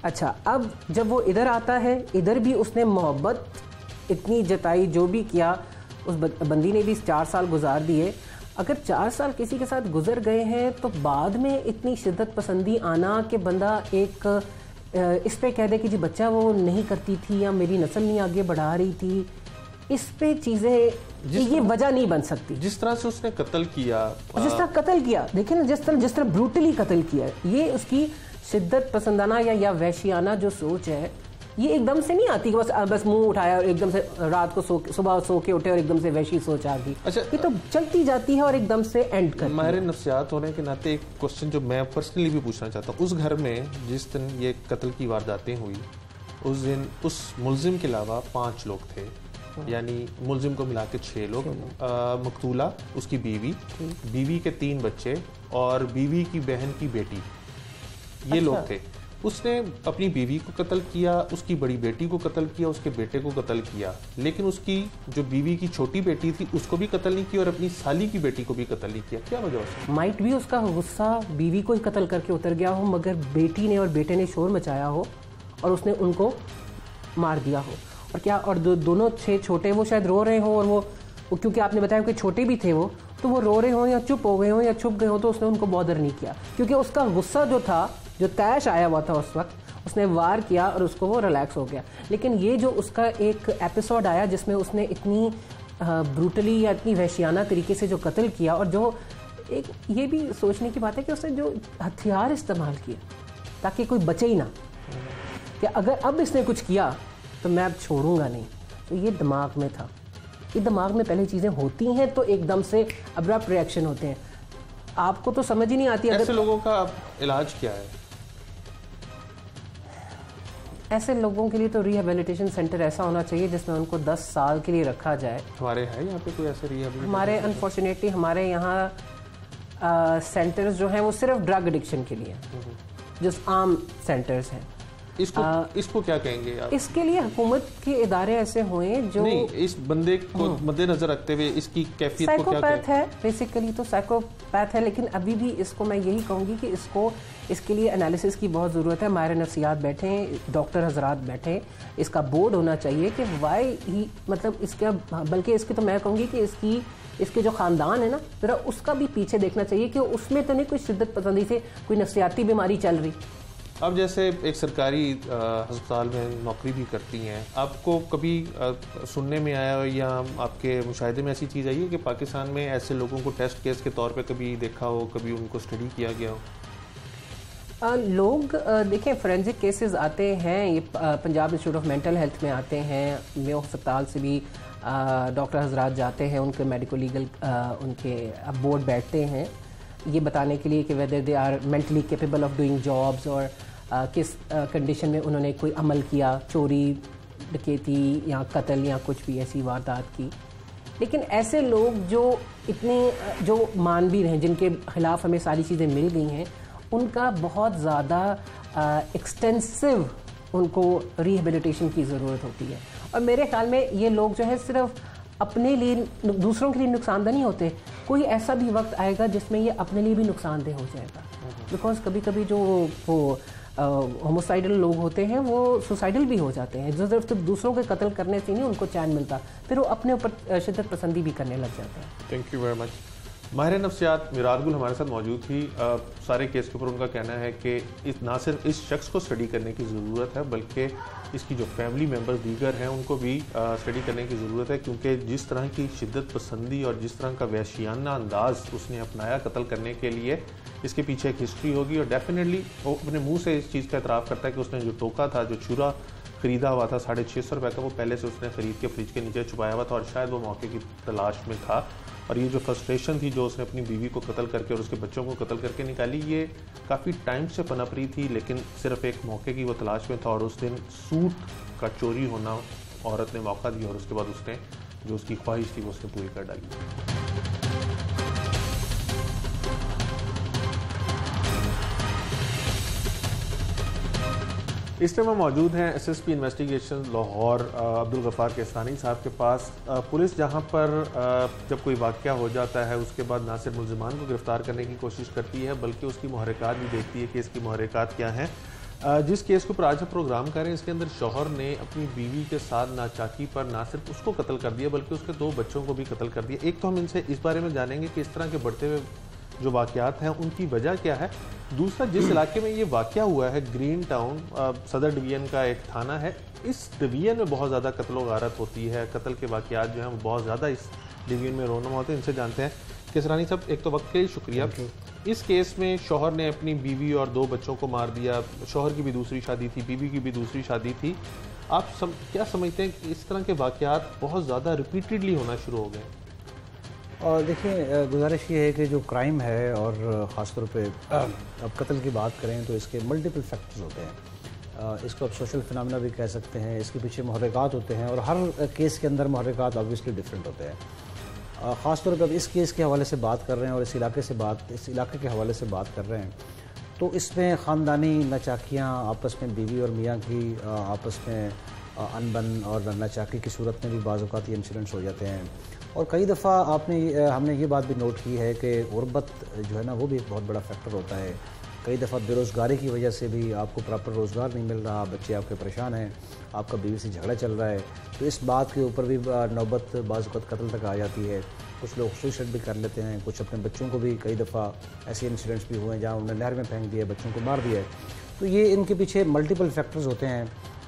अच्छा अब जब वो इधर आता है इधर भी उसने मोहब्बत इतनी जताई जो भी किया उस बंदी ने भी चार साल गुजार दिए। अगर चार साल किसी के साथ गुजर गए हैं तो बाद में इतनी शिद्दत पसंदी आना कि बंदा एक इस पे कह दे कि जी बच्चा वो नहीं करती थी या मेरी नस्ल नहीं आगे बढ़ा रही थी। इस पे चीज़ें ये वजह नहीं बन सकती। जिस तरह से उसने कत्ल किया आ... जिस तरह कत्ल किया देखिए ना जिस तरह जिस तरह ब्रूटली कत्ल किया ये उसकी शिद्दत पसंदाना या या वैशियाना जो सोच है ये एकदम से नहीं आती कि बस बस मुँह उठाया और एकदम से रात को सो सुबह सो के उठे और एकदम से वैशी सोच आ गई। अच्छा, ये तो चलती जाती है और एकदम से एंड कर माहिर नफ्सियात होने के नाते एक क्वेश्चन जो मैं पर्सनली भी पूछना चाहता हूँ। उस घर में जिस दिन ये कत्ल की वारदातें हुई उस दिन उस मुलजिम के अलावा पाँच लोग थे। यानी मुलजिम को मिला के छः लोग मकतूला उसकी बीवी बीवी के तीन बच्चे और बीवी की बहन की बेटी। ये लोग थे। उसने अपनी बीवी को कत्ल किया उसकी बड़ी बेटी को कत्ल किया उसके बेटे को कत्ल किया। लेकिन उसकी जो बीवी की छोटी बेटी थी उसको भी कत्ल नहीं किया और अपनी साली की बेटी को भी कत्ल नहीं किया। क्या वजह माइट भी उसका गुस्सा बीवी को ही कत्ल करके उतर गया हो मगर बेटी ने और बेटे ने शोर मचाया हो और उसने उनको मार दिया हो। और क्या और दो, दोनों छः छोटे वो शायद रो रहे हो और वो क्योंकि आपने बताया कि छोटे भी थे वो तो वो रो रहे हों या चुप हो गए हों या छुप गए हों तो उसने उनको बॉदर नहीं किया। क्योंकि उसका गुस्सा जो था जो तैश आया हुआ था उस वक्त, उसने वार किया और उसको वो रिलैक्स हो गया। लेकिन ये जो उसका एक एपिसोड आया जिसमें उसने इतनी ब्रूटली या इतनी वहशियाना तरीके से जो कत्ल किया और जो एक, ये भी सोचने की बात है कि उसने जो हथियार इस्तेमाल किया ताकि कोई बचे ही ना। कि अगर अब इसने कुछ किया तो मैं अब छोड़ूँगा नहीं। तो ये दिमाग में था। ये दिमाग में पहले चीज़ें होती हैं तो एकदम से अब्रप्ट रिएक्शन होते हैं। आपको तो समझ ही नहीं आती ऐसे अगर लोगों का इलाज क्या है? ऐसे लोगों के लिए तो रिहेबिलिटेशन सेंटर ऐसा होना चाहिए जिसमें उनको 10 साल के लिए रखा जाए। हमारे है यहाँ पे कोई ऐसे रिहेबिलिटेशन हमारे अनफॉर्चुनेटली हमारे यहाँ सेंटर्स जो हैं वो सिर्फ़ ड्रग एडिक्शन के लिए जो आम सेंटर्स हैं। इसको आ, इसको क्या कहेंगे आप? इसके लिए हुकूमत के इदारे ऐसे हुए जो नहीं इस बंदे को मद्देनजर रखते हुए इसकी कैफियत को क्या है बेसिकली तो साइकोपैथ है लेकिन अभी भी इसको मैं यही कहूँगी कि इसको इसके लिए एनालिसिस की बहुत ज़रूरत है। मायर नफ्सियात बैठे डॉक्टर हजरात बैठे इसका बोर्ड होना चाहिए कि वाई ही मतलब इसका बल्कि इसकी तो मैं कहूँगी कि इसकी इसके जो ख़ानदान है ना ज़रा उसका भी पीछे देखना चाहिए कि उसमें तो नहीं कोई शिद्दत पसंदी से कोई नफ्सियाती बीमारी चल रही। अब जैसे एक सरकारी अस्पताल में नौकरी भी करती हैं आपको कभी अ, सुनने में आया या आपके मुशाहिदे में ऐसी चीज़ आई है कि पाकिस्तान में ऐसे लोगों को टेस्ट केस के तौर पे कभी देखा हो कभी उनको स्टडी किया गया हो? लोग देखें फोरेंसिक केसेस आते हैं ये Punjab institute of mental health में आते हैं मेयो अस्पताल से भी डॉक्टर हजरात जाते हैं उनके मेडिको लीगल उनके बोर्ड बैठते हैं। ये बताने के लिए कि whether they are mentally capable of doing jobs और अ, किस कंडीशन में उन्होंने कोई अमल किया चोरी डकैती या कत्ल या कुछ भी ऐसी वारदात की। लेकिन ऐसे लोग जो इतने जो मानवीर हैं जिनके खिलाफ हमें सारी चीज़ें मिल गई हैं उनका बहुत ज़्यादा एक्सटेंसिव उनको रिहेबिलिटेशन की ज़रूरत होती है। और मेरे ख्याल में ये लोग जो है सिर्फ़ अपने लिए दूसरों के लिए नुकसानदेह नहीं होते। कोई ऐसा भी वक्त आएगा जिसमें ये अपने लिए भी नुकसानदेह हो जाएगा। बिकॉज़ कभी कभी जो वो होमोसाइडल लोग होते हैं, वो सुसाइडल भी हो जाते हैं। जो सिर्फ़ दूसरों के कत्ल करने से नहीं उनको चैन मिलता, फिर वो अपने ऊपर शिद्दत पसंदी भी करने लग जाते हैं। थैंक यू वेरी मच माहिर नफ्सियात मिरार गुल हमारे साथ मौजूद थी। अ, सारे केस के ऊपर उनका कहना है कि इस ना सिर्फ़ इस शख्स को स्टडी करने की ज़रूरत है बल्कि इसकी जो फैमिली मेंबर दीगर हैं उनको भी स्टडी करने की ज़रूरत है क्योंकि जिस तरह की शिद्दत पसंदी और जिस तरह का वैशियाना अंदाज उसने अपनाया कत्ल करने के लिए इसके पीछे एक हिस्ट्री होगी और डेफिनेटली वो अपने मुँह से इस चीज़ का एतराफ़ करता है कि उसने जो टोका था जो छुरा खरीदा हुआ था साढ़े छः सौ रुपये का वो पहले से उसने खरीद के फ्रिज के नीचे छुपाया हुआ था और शायद वो मौके की तलाश में था। और ये जो फ्रस्ट्रेशन थी जो उसने अपनी बीवी को कत्ल करके और उसके बच्चों को कत्ल करके निकाली, ये काफ़ी टाइम से पनप रही थी, लेकिन सिर्फ़ एक मौके की वो तलाश में था और उस दिन सूट का चोरी होना औरत ने मौका दिया और उसके बाद उसने जो उसकी ख्वाहिश थी वो उसने पूरी कर डाली। इस टाइम हम मौजूद हैं एसएसपी इन्वेस्टिगेशन लाहौर अब्दुल गफ़ार केसानी साहब के पास। पुलिस जहाँ पर जब कोई वाक़ हो जाता है, उसके बाद ना सिर्फ़ मुलजमान को गिरफ़्तार करने की कोशिश करती है, बल्कि उसकी महरक़ात भी देखती है कि इसकी महरक़ात क्या हैं। जिस केस के ऊपर आज हम प्रोग्राम कर इसके अंदर शौहर ने अपनी बीवी के साथ नाचाकी पर ना सिर्फ़ उसको कत्ल कर दिया, बल्कि उसके दो बच्चों को भी कत्ल कर दिया। एक तो हम इनसे इस बारे में जानेंगे कि इस तरह के बढ़ते हुए जो वाक़यात हैं, उनकी वजह क्या है। दूसरा जिस इलाके में ये वाक़ हुआ है ग्रीन टाउन सदर डिवीज़न का एक थाना है इस डिवीज़न में बहुत ज़्यादा कत्ल गारत होती है कत्ल के वाक़यात जो हैं वो बहुत ज़्यादा इस डिवीज़न में रोनमा होते हैं इनसे जानते हैं। किसरानी साहब एक तो वक्त के लिए शुक्रिया। इस केस में शोहर ने अपनी बीवी और दो बच्चों को मार दिया शोहर की भी दूसरी शादी थी बीवी की भी दूसरी शादी थी। आप सम, क्या समझते हैं कि इस तरह के वाक़यात बहुत ज़्यादा रिपीटेडली होना शुरू हो गए? और देखिए गुजारिश ये है कि जो क्राइम है और ख़ास तौर पे, अब कत्ल की बात करें तो इसके मल्टीपल फैक्टर्स होते हैं। इसको आप सोशल फिनमिना भी कह सकते हैं, इसके पीछे महरक़ात होते हैं और हर केस के अंदर महरक़ात ऑब्वियसली डिफरेंट होते हैं। ख़ास तौर पे अब इस केस के हवाले से बात कर रहे हैं और इस इलाके से बात, इस इलाके के हवाले से बात कर रहे हैं तो इसमें ख़ानदानी नचाकियाँ आपस में बीवी और मियाँ की आपस में अनबन और नचाकी की सूरत में भी बाज़ अवत ये इंसिडेंट्स हो जाते हैं। और कई दफ़ा आपने हमने ये बात भी नोट की है कि गुर्बत जो है ना, वो भी एक बहुत बड़ा फैक्टर होता है। कई दफ़ा बेरोज़गारी की वजह से भी आपको प्रॉपर रोज़गार नहीं मिल रहा, बच्चे आपके परेशान हैं, आपका बीवी से झगड़ा चल रहा है। तो इस बात के ऊपर भी नौबत बाज़ वक़्त कत्ल तक आ जाती है। कुछ लोग सुसाइड भी कर लेते हैं, कुछ अपने बच्चों को भी कई दफ़ा ऐसे इंसिडेंट्स भी हुए हैं जहाँ उन्होंने नहर में फेंक दिया, बच्चों को मार दिया। है तो ये इनके पीछे मल्टीपल फैक्टर्स होते हैं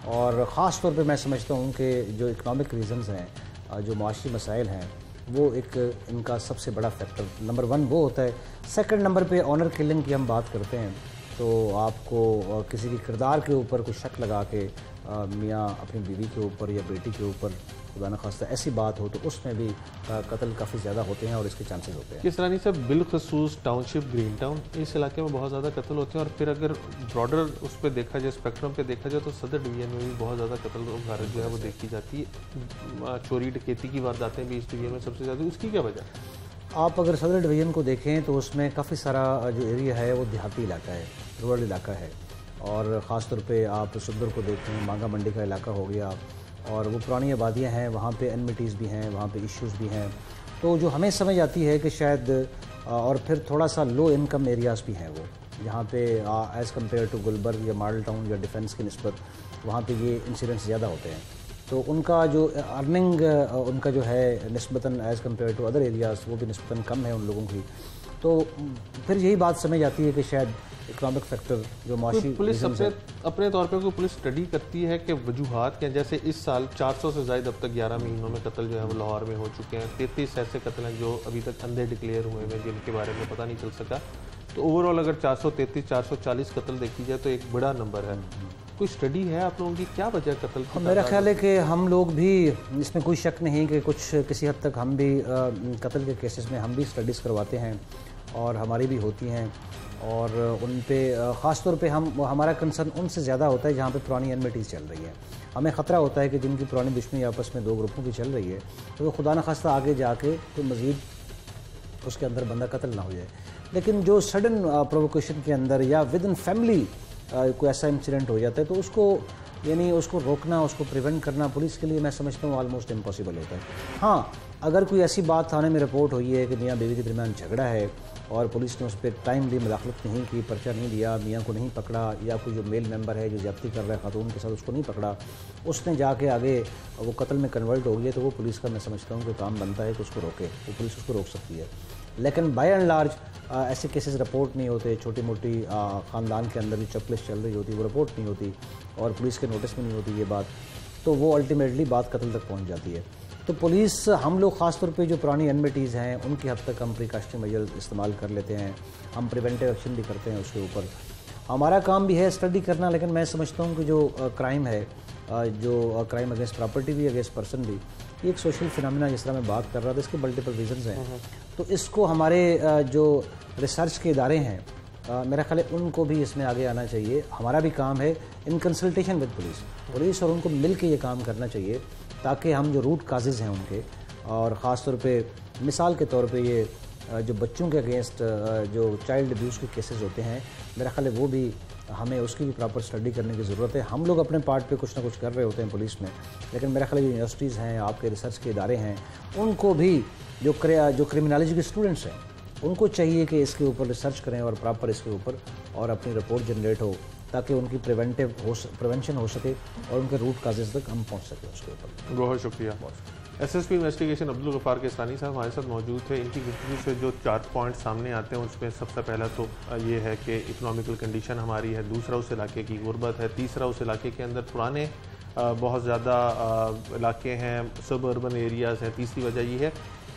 और ख़ास तौर पे मैं समझता हूँ कि जो इकनॉमिक रीजंस हैं जो माशी मसाइल हैं, वो एक इनका सबसे बड़ा फैक्टर नंबर वन वो होता है। सेकंड नंबर पे ऑनर किलिंग की हम बात करते हैं तो आपको किसी के किरदार के ऊपर कुछ शक लगा के मियाँ अपनी बीवी के ऊपर या बेटी के ऊपर खुदा न खास्ता ऐसी बात हो तो उसमें भी कत्ल काफ़ी ज़्यादा होते हैं और इसके चांसेस होते हैं। किस रानी साहब बिलखसूस टाउनशिप ग्रीन टाउन इस इलाके में बहुत ज़्यादा कत्ल होते हैं और फिर अगर ब्रॉडर उस पर देखा जाए स्पेक्ट्रम पे देखा जाए तो सदर डिवीज़न में भी बहुत ज़्यादा कत्ल वारत जो है वो देखी जाती है। चोरी डकैती की वारदातें भी इस डिवीज़न में सबसे ज़्यादा उसकी क्या वजह? है आप अगर सदर डिवीज़न को देखें तो उसमें काफ़ी सारा जो एरिया है वो देहाती इलाका है रूरल इलाका है। और ख़ास तौर पे आप सुंदर को देखें मांगा मंडी का इलाका हो गया और वो पुरानी आबादियाँ हैं, वहाँ पे एनमिटीज़ भी हैं, वहाँ पे इश्यूज़ भी हैं। तो जो हमें समझ आती है कि शायद और फिर थोड़ा सा लो इनकम एरियाज़ भी हैं वो, जहाँ पे एज़ कंपेयर टू गुलबर्ग या मॉडल टाउन या डिफेंस की नस्बत, वहाँ पे ये इंसिडेंट्स ज़्यादा होते हैं। तो उनका जो अर्निंग उनका जो है नस्बता as compared to other areas वो भी नस्बता कम है उन लोगों की। तो फिर यही बात समझ आती है कि शायद इकनॉमिक फैक्टर जो कोई माशी पुलिस सबसे अपने तौर पे कोई पुलिस स्टडी करती है कि वजूहत क्या हैं? जैसे इस साल 400 से ज़ायद अब तक 11 महीनों में कत्ल जो है वो लाहौर में हो चुके हैं। तैंतीस ऐसे कत्ल हैं जो अभी तक अंधे डिक्लेयर हुए हैं जिनके बारे में पता नहीं चल सका। तो ओवरऑल अगर 433 440 कत्ल देखी जाए तो एक बड़ा नंबर है। कोई स्टडी है आप लोगों की? क्या वजह कत्ल की मेरा ख्याल है कि हम लोग भी इसमें कोई शक नहीं कि कुछ किसी हद तक हम भी कत्ल के केसेस में हम भी स्टडीज़ करवाते हैं और हमारी भी होती हैं। और उन पे अ, ख़ास तौर पे हम हमारा कंसर्न उनसे ज़्यादा होता है जहाँ पे पुरानी एनमिटीज़ चल रही है। हमें ख़तरा होता है कि जिनकी पुरानी दुश्मनी आपस में दो ग्रुपों की चल रही है तो वो खुदा न खास्ता आगे जाके तो मज़ीद उसके अंदर बंदा कत्ल ना हो जाए। लेकिन जो सडन प्रोवोकेशन के अंदर या विद इन फैमिली कोई ऐसा इंसिडेंट हो जाता है तो उसको यानी उसको रोकना उसको प्रिवेंट करना पुलिस के लिए मैं समझता हूँ ऑलमोस्ट इम्पॉसिबल होता है। हाँ अगर कोई ऐसी बात थाने में रिपोर्ट हुई है कि मियाँ बीवी के दरमियान झगड़ा है और पुलिस ने उस पर टाइमली मुदाखलत नहीं की, पर्चा नहीं दिया मियाँ को नहीं पकड़ा, या कोई जो मेल मेंबर है जो जब्ती कर रहा है खातून के साथ उसको नहीं पकड़ा, उसने जाके आगे वो कत्ल में कन्वर्ट हो गया तो वो पुलिस का मैं समझता हूँ कि काम बनता है कि उसको रोके, वो पुलिस उसको रोक सकती है। लेकिन बाई एंड लार्ज ऐसे केसेस रिपोर्ट नहीं होते छोटी मोटी ख़ानदान के अंदर जो चपलिश चल रही होती, वो रिपोर्ट नहीं होती, और पुलिस के नोटिस में नहीं होती ये बात तो वो अल्टीमेटली बात कत्ल तक पहुँच जाती है। तो पुलिस हम लोग ख़ासतौर पे जो पुरानी एनमिटीज़ हैं उनकी हद तक हम प्रिकॉशनरी मेजर इस्तेमाल कर लेते हैं। हम प्रिवेंटिव एक्शन भी करते हैं उसके ऊपर। हमारा काम भी है स्टडी करना लेकिन मैं समझता हूँ कि जो क्राइम है जो क्राइम अगेंस्ट प्रॉपर्टी भी अगेंस्ट पर्सन भी ये एक सोशल फिनमिना जिस तरह मैं बात कर रहा था इसके मल्टीपल रीजंस हैं। तो इसको हमारे जो रिसर्च के इदारे हैं मेरा ख़्याल है उनको भी इसमें आगे आना चाहिए। हमारा भी काम है in consultation with police police और उनको मिल के ये काम करना चाहिए। ताकि हम जो रूट काजेज़ हैं उनके, और ख़ास तौर पे मिसाल के तौर पे ये जो बच्चों के अगेंस्ट जो चाइल्ड अब्यूज़ के केसेस होते हैं, मेरा ख्याल है वो भी हमें उसकी भी प्रॉपर स्टडी करने की ज़रूरत है। हम लोग अपने पार्ट पे कुछ ना कुछ कर रहे होते हैं पुलिस में, लेकिन मेरा ख्याल यूनिवर्सिटीज़ हैं, आपके रिसर्च के इदारे हैं, उनको भी जो जो क्रिमिनोलॉजी के स्टूडेंट्स हैं, उनको चाहिए कि इसके ऊपर रिसर्च करें और प्रॉपर इसके ऊपर और अपनी रिपोर्ट जनरेट हो। ताकि उनकी प्रिवेंटिव हो प्रिवेंशन हो सके और उनके रूट काजेज तक हम पहुँच सकें उसके ऊपर। बहुत शुक्रिया। एसएसपी इन्वेस्टिगेशन अब्दुल गफार के केसानी साहब हमारे साथ मौजूद थे। इनकी गुफ्तु से जो चार पॉइंट सामने आते हैं उसमें सबसे पहला तो ये है कि इकोनॉमिकल कंडीशन हमारी है दूसरा उस इलाके की गुर्बत है तीसरा उस इलाके के अंदर पुराने बहुत ज़्यादा इलाके हैं सब अर्बन एरियाज़ हैं। तीसरी वजह ये है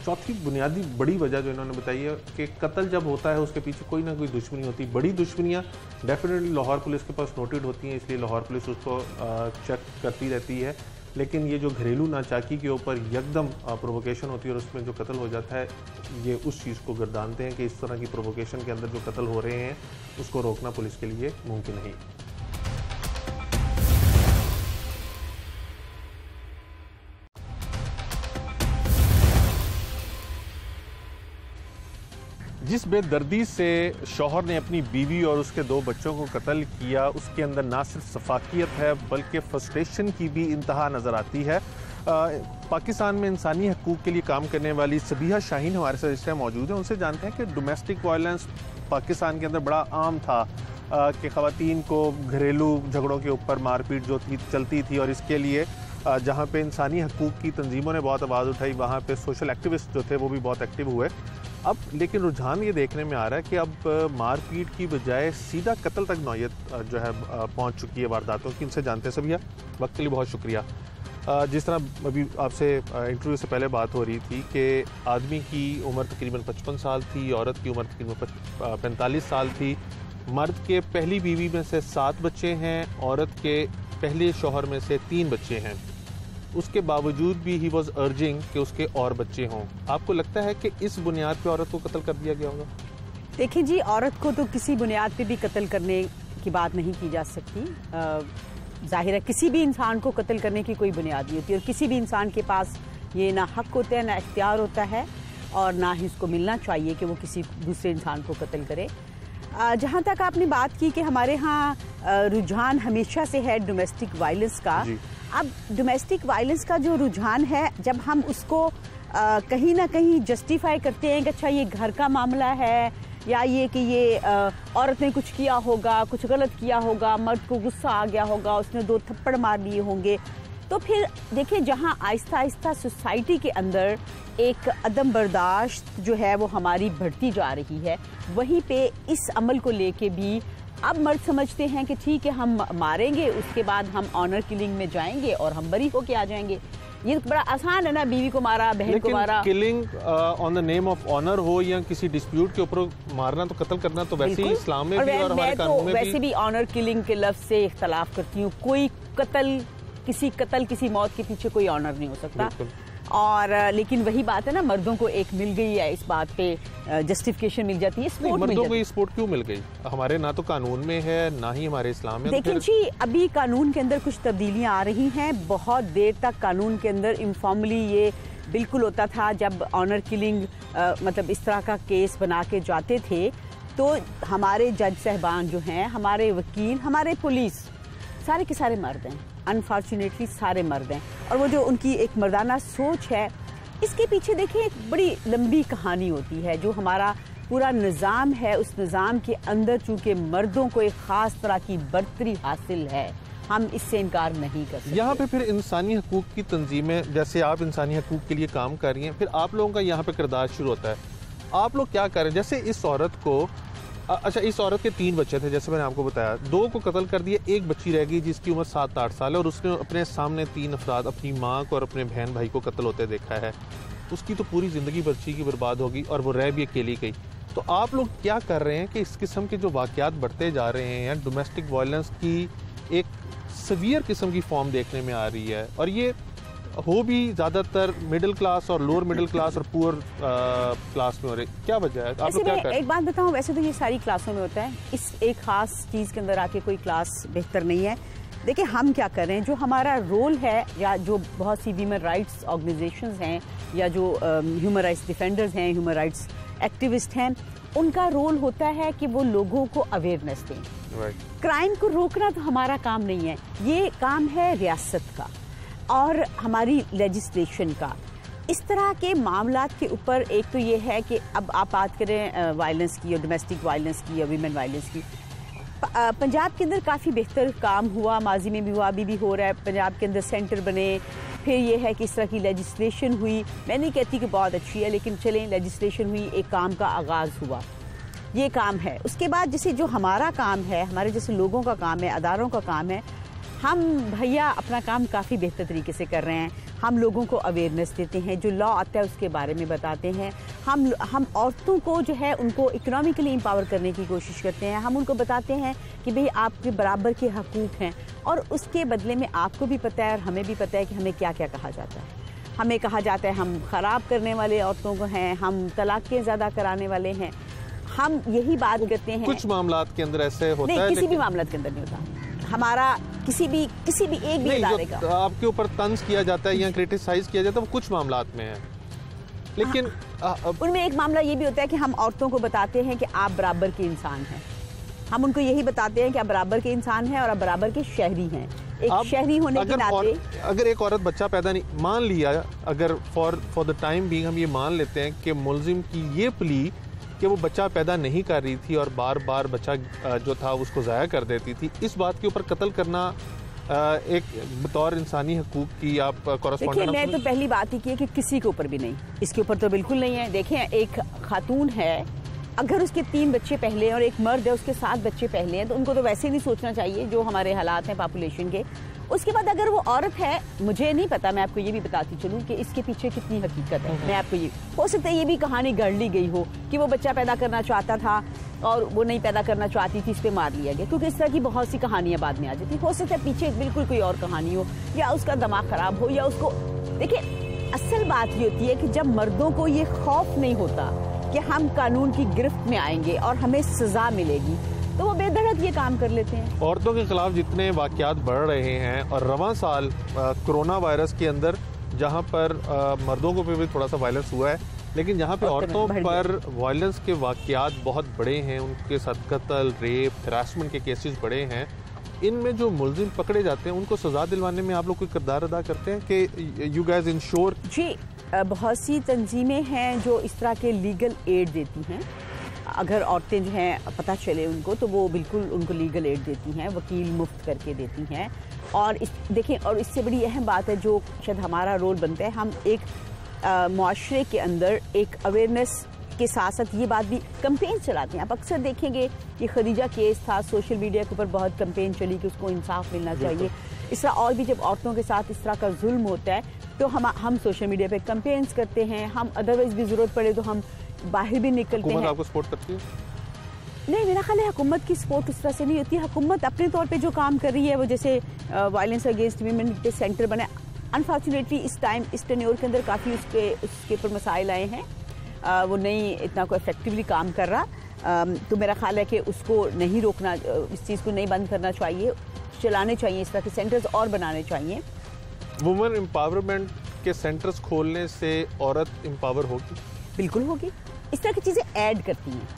चौथी बुनियादी बड़ी वजह जो इन्होंने बताई है कि कत्ल जब होता है, उसके पीछे कोई ना कोई दुश्मनी होती है। बड़ी दुश्मनियाँ डेफिनेटली लाहौर पुलिस के पास नोटेड होती हैं, इसलिए लाहौर पुलिस उसको चेक करती रहती है। लेकिन ये जो घरेलू नाचाकी के ऊपर यकदम प्रोवोकेशन होती है और उसमें जो कत्ल हो जाता है, ये उस चीज़ को गर्दानते हैं कि इस तरह की प्रोवोकेशन के अंदर जो कत्ल हो रहे हैं, उसको रोकना पुलिस के लिए मुमकिन नहीं। जिस बेदर्दी से शौहर ने अपनी बीवी और उसके दो बच्चों को कत्ल किया उसके अंदर ना सिर्फ़ सफाकियत है बल्कि फ्रस्ट्रेशन की भी इंतहा नज़र आती है। आ, पाकिस्तान में इंसानी हकूक़ के लिए काम करने वाली सबिहा शाहीन हमारे साथ इस मौजूद हैं। उनसे जानते हैं कि डोमेस्टिक वायलेंस पाकिस्तान के अंदर बड़ा आम था। कि ख़वातीन को घरेलू झगड़ों के ऊपर मारपीट जो थी चलती थी और इसके लिए जहाँ पे इंसानी हकूक़ की तंजीमों ने बहुत आवाज़ उठाई, वहाँ पे सोशल एक्टिविस्ट जो थे वो भी बहुत एक्टिव हुए। अब, लेकिन रुझान ये देखने में आ रहा है कि अब मारपीट की बजाय सीधा कत्ल तक नौयत जो है पहुँच चुकी है वारदातों की। इनसे जानते हैं सभी वक्त के लिए बहुत शुक्रिया। जिस तरह अभी आपसे इंटरव्यू से पहले बात हो रही थी कि आदमी की उम्र तकरीबन पचपन साल थी, औरत की उम्र तकरीबन पैंतालीस साल थी। मर्द के पहली बीवी में से सात बच्चे हैं, औरत के पहले शोहर में से तीन बच्चे हैं। उसके बावजूद भी ही वॉज़ अर्जिंग कि उसके और बच्चे हों। आपको लगता है कि इस बुनियाद पे औरत को कत्ल कर दिया गया होगा? देखिए जी, औरत को तो किसी बुनियाद पे भी कत्ल करने की बात नहीं की जा सकती। ज़ाहिर है किसी भी इंसान को कत्ल करने की कोई बुनियाद नहीं होती और किसी भी इंसान के पास ये ना हक होता है, ना इख्तियार होता है और ना ही उसको मिलना चाहिए कि वो किसी दूसरे इंसान को कत्ल करे। जहाँ तक आपने बात की कि हमारे यहाँ रुझान हमेशा से है डोमेस्टिक वायलेंस का। अब डोमेस्टिक वायलेंस का जो रुझान है जब हम उसको अ, कहीं ना कहीं जस्टिफाई करते हैं कि अच्छा ये घर का मामला है या ये कि ये अ, औरत ने कुछ किया होगा कुछ गलत किया होगा मर्द को गुस्सा आ गया होगा उसने दो थप्पड़ मार लिए होंगे। तो फिर देखिए जहाँ आहिस्ता आहिस्ता सोसाइटी के अंदर एक अदम बर्दाश्त जो है वो हमारी बढ़ती जा रही है वहीं पे इस अमल को लेके भी अब मर्द समझते हैं कि ठीक है हम मारेंगे उसके बाद हम ऑनर किलिंग में जाएँगे और हम बरी होके आ जाएँगे। ये तो बड़ा आसान है ना बीवी को मारा बहन को मारा। Killing on the name of honour हो या किसी डिस्प्यूट के ऊपर मारना तो कत्ल करना तो वैसे ही। इस्लाम में और भी और हमारे तो कानून में वैसे भी ऑनर किलिंग के लफ्ज से इख्तलाफ करती हूँ। कोई कत्ल किसी कत्ल किसी मौत के पीछे कोई ऑनर नहीं हो सकता। और लेकिन वही बात है ना मर्दों को एक मिल गई है इस बात पे जस्टिफिकेशन मिल जाती है सपोर्ट मर्दों को ये स्पोर्ट क्यों मिल गई? हमारे ना तो कानून में है ना ही हमारे इस्लाम में। लेकिन जी अभी कानून के अंदर कुछ तब्दीलियाँ आ रही हैं। बहुत देर तक कानून के अंदर इनफॉर्मली ये बिल्कुल होता था जब ऑनर किलिंग मतलब इस तरह का केस बना के जाते थे। तो हमारे जज साहबान जो हैं हमारे वकील हमारे पुलिस सारे के सारे मर्द हैं। अनफॉर्चुनेटली सारे मर्द हैं। और वो जो उनकी एक मर्दाना सोच है, इसके पीछे देखिए एक बड़ी लंबी कहानी होती है, जो हमारा पूरा निज़ाम है। उस निज़ाम के अंदर चूँकि मर्दों को एक ख़ास तरह की बर्तरी हासिल है, हम इससे इनकार नहीं कर सकते। यहाँ पे फिर इंसानी हकूक की तंजीमें, जैसे आप इंसानी हकूक के लिए काम कर रही हैं, फिर आप लोगों का यहाँ पे किरदार शुरू होता है। आप लोग क्या कर जैसे इस औरत को अच्छा इस औरत के तीन बच्चे थे, जैसे मैंने आपको बताया। दो को कत्ल कर दिया एक बच्ची रह गई जिसकी उम्र सात आठ साल है और उसने अपने सामने तीन अफराद, अपनी माँ को और अपने बहन भाई को कत्ल होते देखा है। उसकी तो पूरी ज़िंदगी बच्ची की बर्बाद होगी और वो रह भी अकेली गई। तो आप लोग क्या कर रहे हैं कि इस किस्म के जो वाक़यात बढ़ते जा रहे हैं डोमेस्टिक वायलेंस की एक सवियर किस्म की फॉर्म देखने में आ रही है? और ये हो भी ज़्यादातर मिडिल क्लास और लोअर मिडिल क्लास और पुअर क्लास में हो रहे क्या वजह है? आप लोग क्या कर एक बात बताऊँ वैसे तो ये सारी क्लासों में होता है। इस एक खास चीज़ के अंदर आके कोई क्लास बेहतर नहीं है। देखिए हम क्या कर रहे हैं? जो हमारा रोल है या जो बहुत सी ह्यूमन राइट्स ऑर्गेनाइजेशंस हैं या जो ह्यूमन राइट्स डिफेंडर्स हैं ह्यूमन राइट्स एक्टिविस्ट हैं उनका रोल होता है कि वो लोगों को अवेयरनेस दें। क्राइम को रोकना तो हमारा काम नहीं है। ये काम है रियासत का। और हमारी लेजिस्लेशन का। इस तरह के मामला के ऊपर एक तो ये है कि अब आप बात करें वायलेंस की और डोमेस्टिक वायलेंस की या वीमेन वायलेंस की। पंजाब के अंदर काफ़ी बेहतर काम हुआ, माजी में भी हुआ, अभी भी हो रहा है। पंजाब के अंदर सेंटर बने, फिर ये है कि इस तरह की लेजिस्लेशन हुई। मैं नहीं कहती कि बहुत अच्छी है, लेकिन चलें लेजिस्लेशन हुई, एक काम का आगाज़ हुआ। ये काम है। उसके बाद जैसे जो हमारा काम है, हमारे जैसे लोगों का काम है, अदारों का काम है हम भैया अपना काम काफ़ी बेहतर तरीके से कर रहे हैं। हम लोगों को अवेयरनेस देते हैं जो लॉ आता है उसके बारे में बताते हैं। हम हम औरतों को जो है उनको इकोनॉमिकली एम्पावर करने की कोशिश करते हैं। हम उनको बताते हैं कि भाई आपके बराबर के हकूक़ हैं और उसके बदले में आपको भी पता है और हमें भी पता है कि हमें क्या क्या कहा जाता है। हमें कहा जाता है हम ख़राब करने वाले औरतों को हैं हम तलाक़ें ज़्यादा कराने वाले हैं। हम यही बात करते हैं। कुछ मामला के अंदर ऐसे होता नहीं है किसी भी मामला के अंदर नहीं होता। हमारा किसी भी किसी भी एक भी इदारे का। आपके ऊपर तंज किया जाता है या क्रिटिसाइज किया जाता है वो कुछ मामलात में है। लेकिन हाँ। उनमें एक मामला ये भी होता है कि हम औरतों को बताते हैं कि आप बराबर के इंसान हैं। हम उनको यही बताते हैं कि आप बराबर के इंसान हैं और आप बराबर के शहरी हैं। एक शहरी होने के नाते अगर एक औरत बच्चा पैदा नहीं मान लिया अगर फॉर फॉर द टाइम भी हम ये मान लेते हैं कि मुलजिम की ये प्ली कि वो बच्चा पैदा नहीं कर रही थी और बार बार बच्चा जो था उसको ज़ाया कर देती थी। इस बात के ऊपर कत्ल करना एक बतौर इंसानी हकूक की आप देखिए मैं तो पहली बात ही की है कि किसी के ऊपर भी नहीं। इसके ऊपर तो बिल्कुल नहीं है। देखें एक खातून है अगर उसके तीन बच्चे पहले हैं और एक मर्द है, उसके सात बच्चे पहले हैं तो उनको तो वैसे नहीं सोचना चाहिए जो हमारे हालात हैं पॉपुलेशन के। उसके बाद अगर वो औरत है, मुझे नहीं पता, मैं आपको ये भी बताती चलूँ कि इसके पीछे कितनी हकीकत है। मैं आपको ये, हो सकता है ये भी कहानी गढ़ ली गई हो कि वो बच्चा पैदा करना चाहता था और वो नहीं पैदा करना चाहती थी, इस पर मार लिया गया। क्योंकि इस तरह की बहुत सी कहानियाँ बाद में आ जाती हो। सकता है पीछे बिल्कुल कोई और कहानी हो, या उसका दिमाग खराब हो, या उसको, देखिए, असल बात ये होती है कि जब मर्दों को ये खौफ नहीं होता कि हम कानून की गिरफ्त में आएँगे और हमें सजा मिलेगी। तो वो बेधड़क ये काम कर लेते हैं। औरतों के खिलाफ जितने वाकयात बढ़ रहे हैं और रवा साल कोरोना वायरस के अंदर जहाँ पर आ, मर्दों को भी थोड़ा सा वायलेंस हुआ है लेकिन जहाँ पे औरतों पर वायलेंस के वाकयात बहुत बड़े हैं उनके साथ कत्ल रेप हरासमेंट के केसेस बड़े हैं। इनमें जो मुलजिम पकड़े जाते हैं उनको सजा दिलवाने में आप लोग कोई किरदार अदा करते हैं कि यू गैस इंश्योर जी बहुत सी तंजीमें हैं जो इस तरह के लीगल एड देती हैं। अगर औरतें जो हैं पता चले उनको तो वो बिल्कुल उनको लीगल एड देती हैं वकील मुफ़्त करके देती हैं। और इस देखें और इससे बड़ी अहम बात है जो शायद हमारा रोल बनता है हम एक माशरे के अंदर एक अवेयरनेस के साथ साथ ये बात भी कंपेन चलाते हैं। आप अक्सर देखेंगे ये खदीजा केस था सोशल मीडिया के ऊपर बहुत कंपेन चली कि उसको इंसाफ मिलना चाहिए। इस तरह और भी जब औरतों के साथ इस तरह का जुल्म होता है तो हम हम सोशल मीडिया पे कंपेन्स करते हैं हम अदरवाइज़ भी ज़रूरत पड़े तो हम बाहर भी निकलते हैं। आपको सपोर्ट करती है? नहीं मेरा ख्याल है हुकूमत की सपोर्ट उस तरह से नहीं होती। हुकूमत अपने तौर पे जो काम कर रही है वो जैसे वायलेंस अगेंस्ट वीमेन के सेंटर बने। अनफॉर्चुनेटली इस टाइम इस टेन्योर के अंदर काफ़ी उसके उसके ऊपर मसाइल आए हैं। आ, वो नहीं इतना को इफेक्टिवली काम कर रहा। आ, तो मेरा ख्याल है कि उसको नहीं रोकना इस चीज़ को नहीं बंद करना चाहिए। चलाने चाहिए इस तरह के सेंटर्स और बनाने चाहिए। वुमेन एम्पावरमेंट के सेंटर्स खोलने से औरत एम्पावर होगी? बिल्कुल होगी। इस तरह की चीज़ें ऐड करती हैं।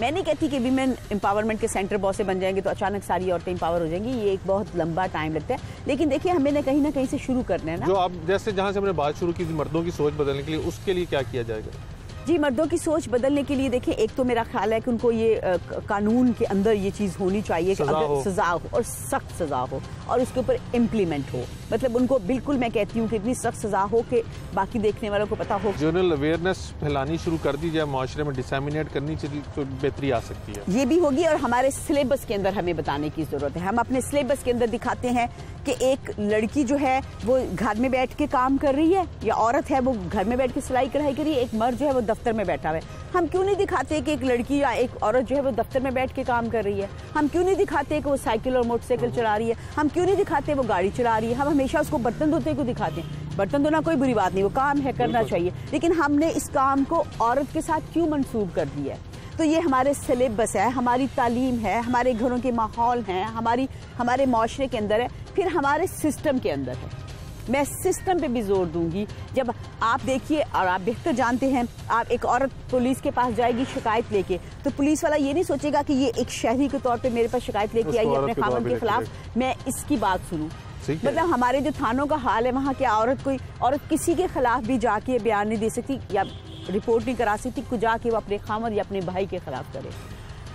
मैं नहीं कहती कि वीमेन एम्पावरमेंट के सेंटर बहुत से बन जाएँगे तो अचानक सारी औरतें एम्पावर हो जाएँगी ये एक बहुत लंबा टाइम लगता है। लेकिन देखिए हमें ना कहीं ना कहीं से शुरू करना है ना। जो आप जैसे जहाँ से हमने बात शुरू की थी मर्दों की सोच बदलने के लिए उसके लिए क्या किया जाएगा? जी मर्दों की सोच बदलने के लिए देखिए एक तो मेरा ख्याल है कि उनको ये कानून के अंदर ये चीज़ होनी चाहिए कि अगर सजा हो और सख्त सजा हो और उसके ऊपर इम्प्लीमेंट हो। मतलब उनको बिल्कुल मैं कहती हूँ कि इतनी सख्त सजा हो कि बाकी देखने वालों को पता हो। जनरल अवेयरनेस फैलानी शुरू कर दी जाए माशरे में डिसमिनेट करनी चाहिए तो बेहतरी आ सकती है। ये भी होगी और हमारे सिलेबस के अंदर हमें बताने की ज़रूरत है। हम अपने सिलेबस के अंदर दिखाते हैं कि एक लड़की जो है वो घर में बैठ के काम कर रही है या औरत है वो घर में बैठ के सिलाई कढ़ाई कर रही है एक मर्द जो है वो दफ्तर में बैठा हुआ है। हम क्यों नहीं दिखाते कि एक लड़की या एक औरत जो है वो दफ्तर में बैठ के काम कर रही है? हम क्यों नहीं दिखाते कि वो साइकिल और मोटरसाइकिल चला रही है? हम क्यों नहीं दिखाते वो गाड़ी चला रही है? हम हमेशा उसको बर्तन धोते को दिखाते हैं। बर्तन धोना कोई बुरी बात नहीं वो काम है करना चाहिए। लेकिन हमने इस काम को औरत के साथ क्यों मनसूब कर दिया है? तो ये हमारे सिलेबस है हमारी तालीम है हमारे घरों के माहौल हैं हमारी हमारे माशरे के अंदर है फिर हमारे सिस्टम के अंदर है। मैं सिस्टम पे भी ज़ोर दूँगी। जब आप देखिए और आप बेहतर जानते हैं आप एक औरत पुलिस के पास जाएगी शिकायत लेके तो पुलिस वाला ये नहीं सोचेगा कि ये एक शहरी के तौर पे मेरे पास शिकायत लेके आई अपने खामन के खिलाफ। मैं इसकी बात सुनूं। मतलब हमारे जो थानों का हाल है वहाँ क्या औरत कोई औरत किसी के खिलाफ भी जाके बयान नहीं दे सकती या रिपोर्ट नहीं करा सकती, कुछ जाके वो अपने खामद या अपने भाई के खिलाफ करे।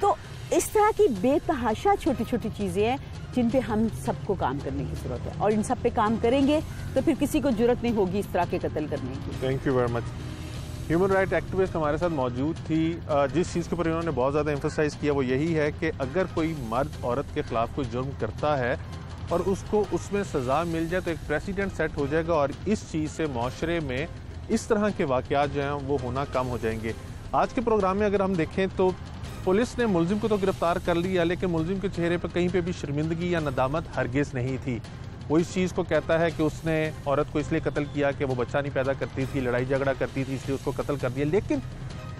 तो इस तरह की बेतहाशा छोटी छोटी चीज़ें हैं, जिन पे हम सबको काम करने की ज़रूरत है। और इन सब पे काम करेंगे तो फिर किसी को ज़रूरत नहीं होगी इस तरह के कत्ल करने की। Thank you very much human right activist हमारे साथ मौजूद थी। जिस चीज़ के ऊपर इन्होंने बहुत ज़्यादा एम्फोसाइज किया, वो यही है कि अगर कोई मर्द औरत के खिलाफ कोई जुर्म करता है और उसको उसमें सज़ा मिल जाए तो एक प्रेसिडेंट सेट हो जाएगा। और इस चीज़ से माशरे में इस तरह के वाक़ात जो हैं, वो होना कम हो जाएँगे। आज के प्रोग्राम में अगर हम देखें तो पुलिस ने मुलजिम को तो गिरफ़्तार कर लिया, लेकिन मुलजिम के चेहरे पर कहीं पे भी शर्मिंदगी या नदामत हरगिज़ नहीं थी। वो इस चीज़ को कहता है कि उसने औरत को इसलिए कत्ल किया कि वो बच्चा नहीं पैदा करती थी, लड़ाई झगड़ा करती थी, इसलिए उसको कत्ल कर दिया। लेकिन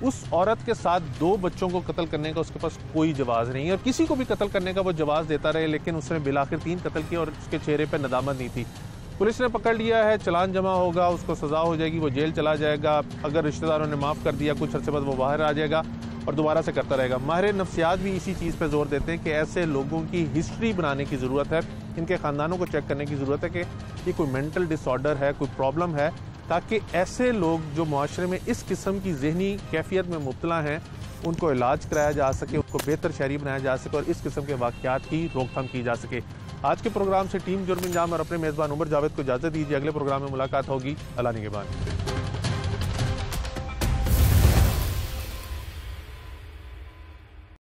उस औरत के साथ दो बच्चों को कत्ल करने का उसके पास कोई जवाब नहीं है, और किसी को भी कत्ल करने का वो जवाब देता रहे, लेकिन उसने बिलाखिर तीन कत्ल किया और उसके चेहरे पर नदामत नहीं थी। पुलिस ने पकड़ लिया है, चलान जमा होगा, उसको सजा हो जाएगी, वो जेल चला जाएगा। अगर रिश्तेदारों ने माफ़ कर दिया, कुछ अर्से बाद वो बाहर आ जाएगा और दोबारा से करता रहेगा। माहिर नफ्सियात भी इसी चीज़ पर ज़ोर देते हैं कि ऐसे लोगों की हिस्ट्री बनाने की ज़रूरत है, इनके ख़ानदानों को चेक करने की ज़रूरत है कि ये कोई मेंटल डिसऑर्डर है, कोई प्रॉब्लम है, ताकि ऐसे लोग जो माशरे में इस किस्म की जहनी कैफियत में मुबतला हैं उनको इलाज कराया जा सके, उनको बेहतर शहरी बनाया जा सके और इस किस्म के वाक़ात की रोकथाम की जा सके। आज के प्रोग्राम से टीम जुर्म इंजाम और अपने मेज़बान उमर जावेद को इजाज़त दीजिए। अगले प्रोग्राम में मुलाकात होगी। अल्लाह के बाद।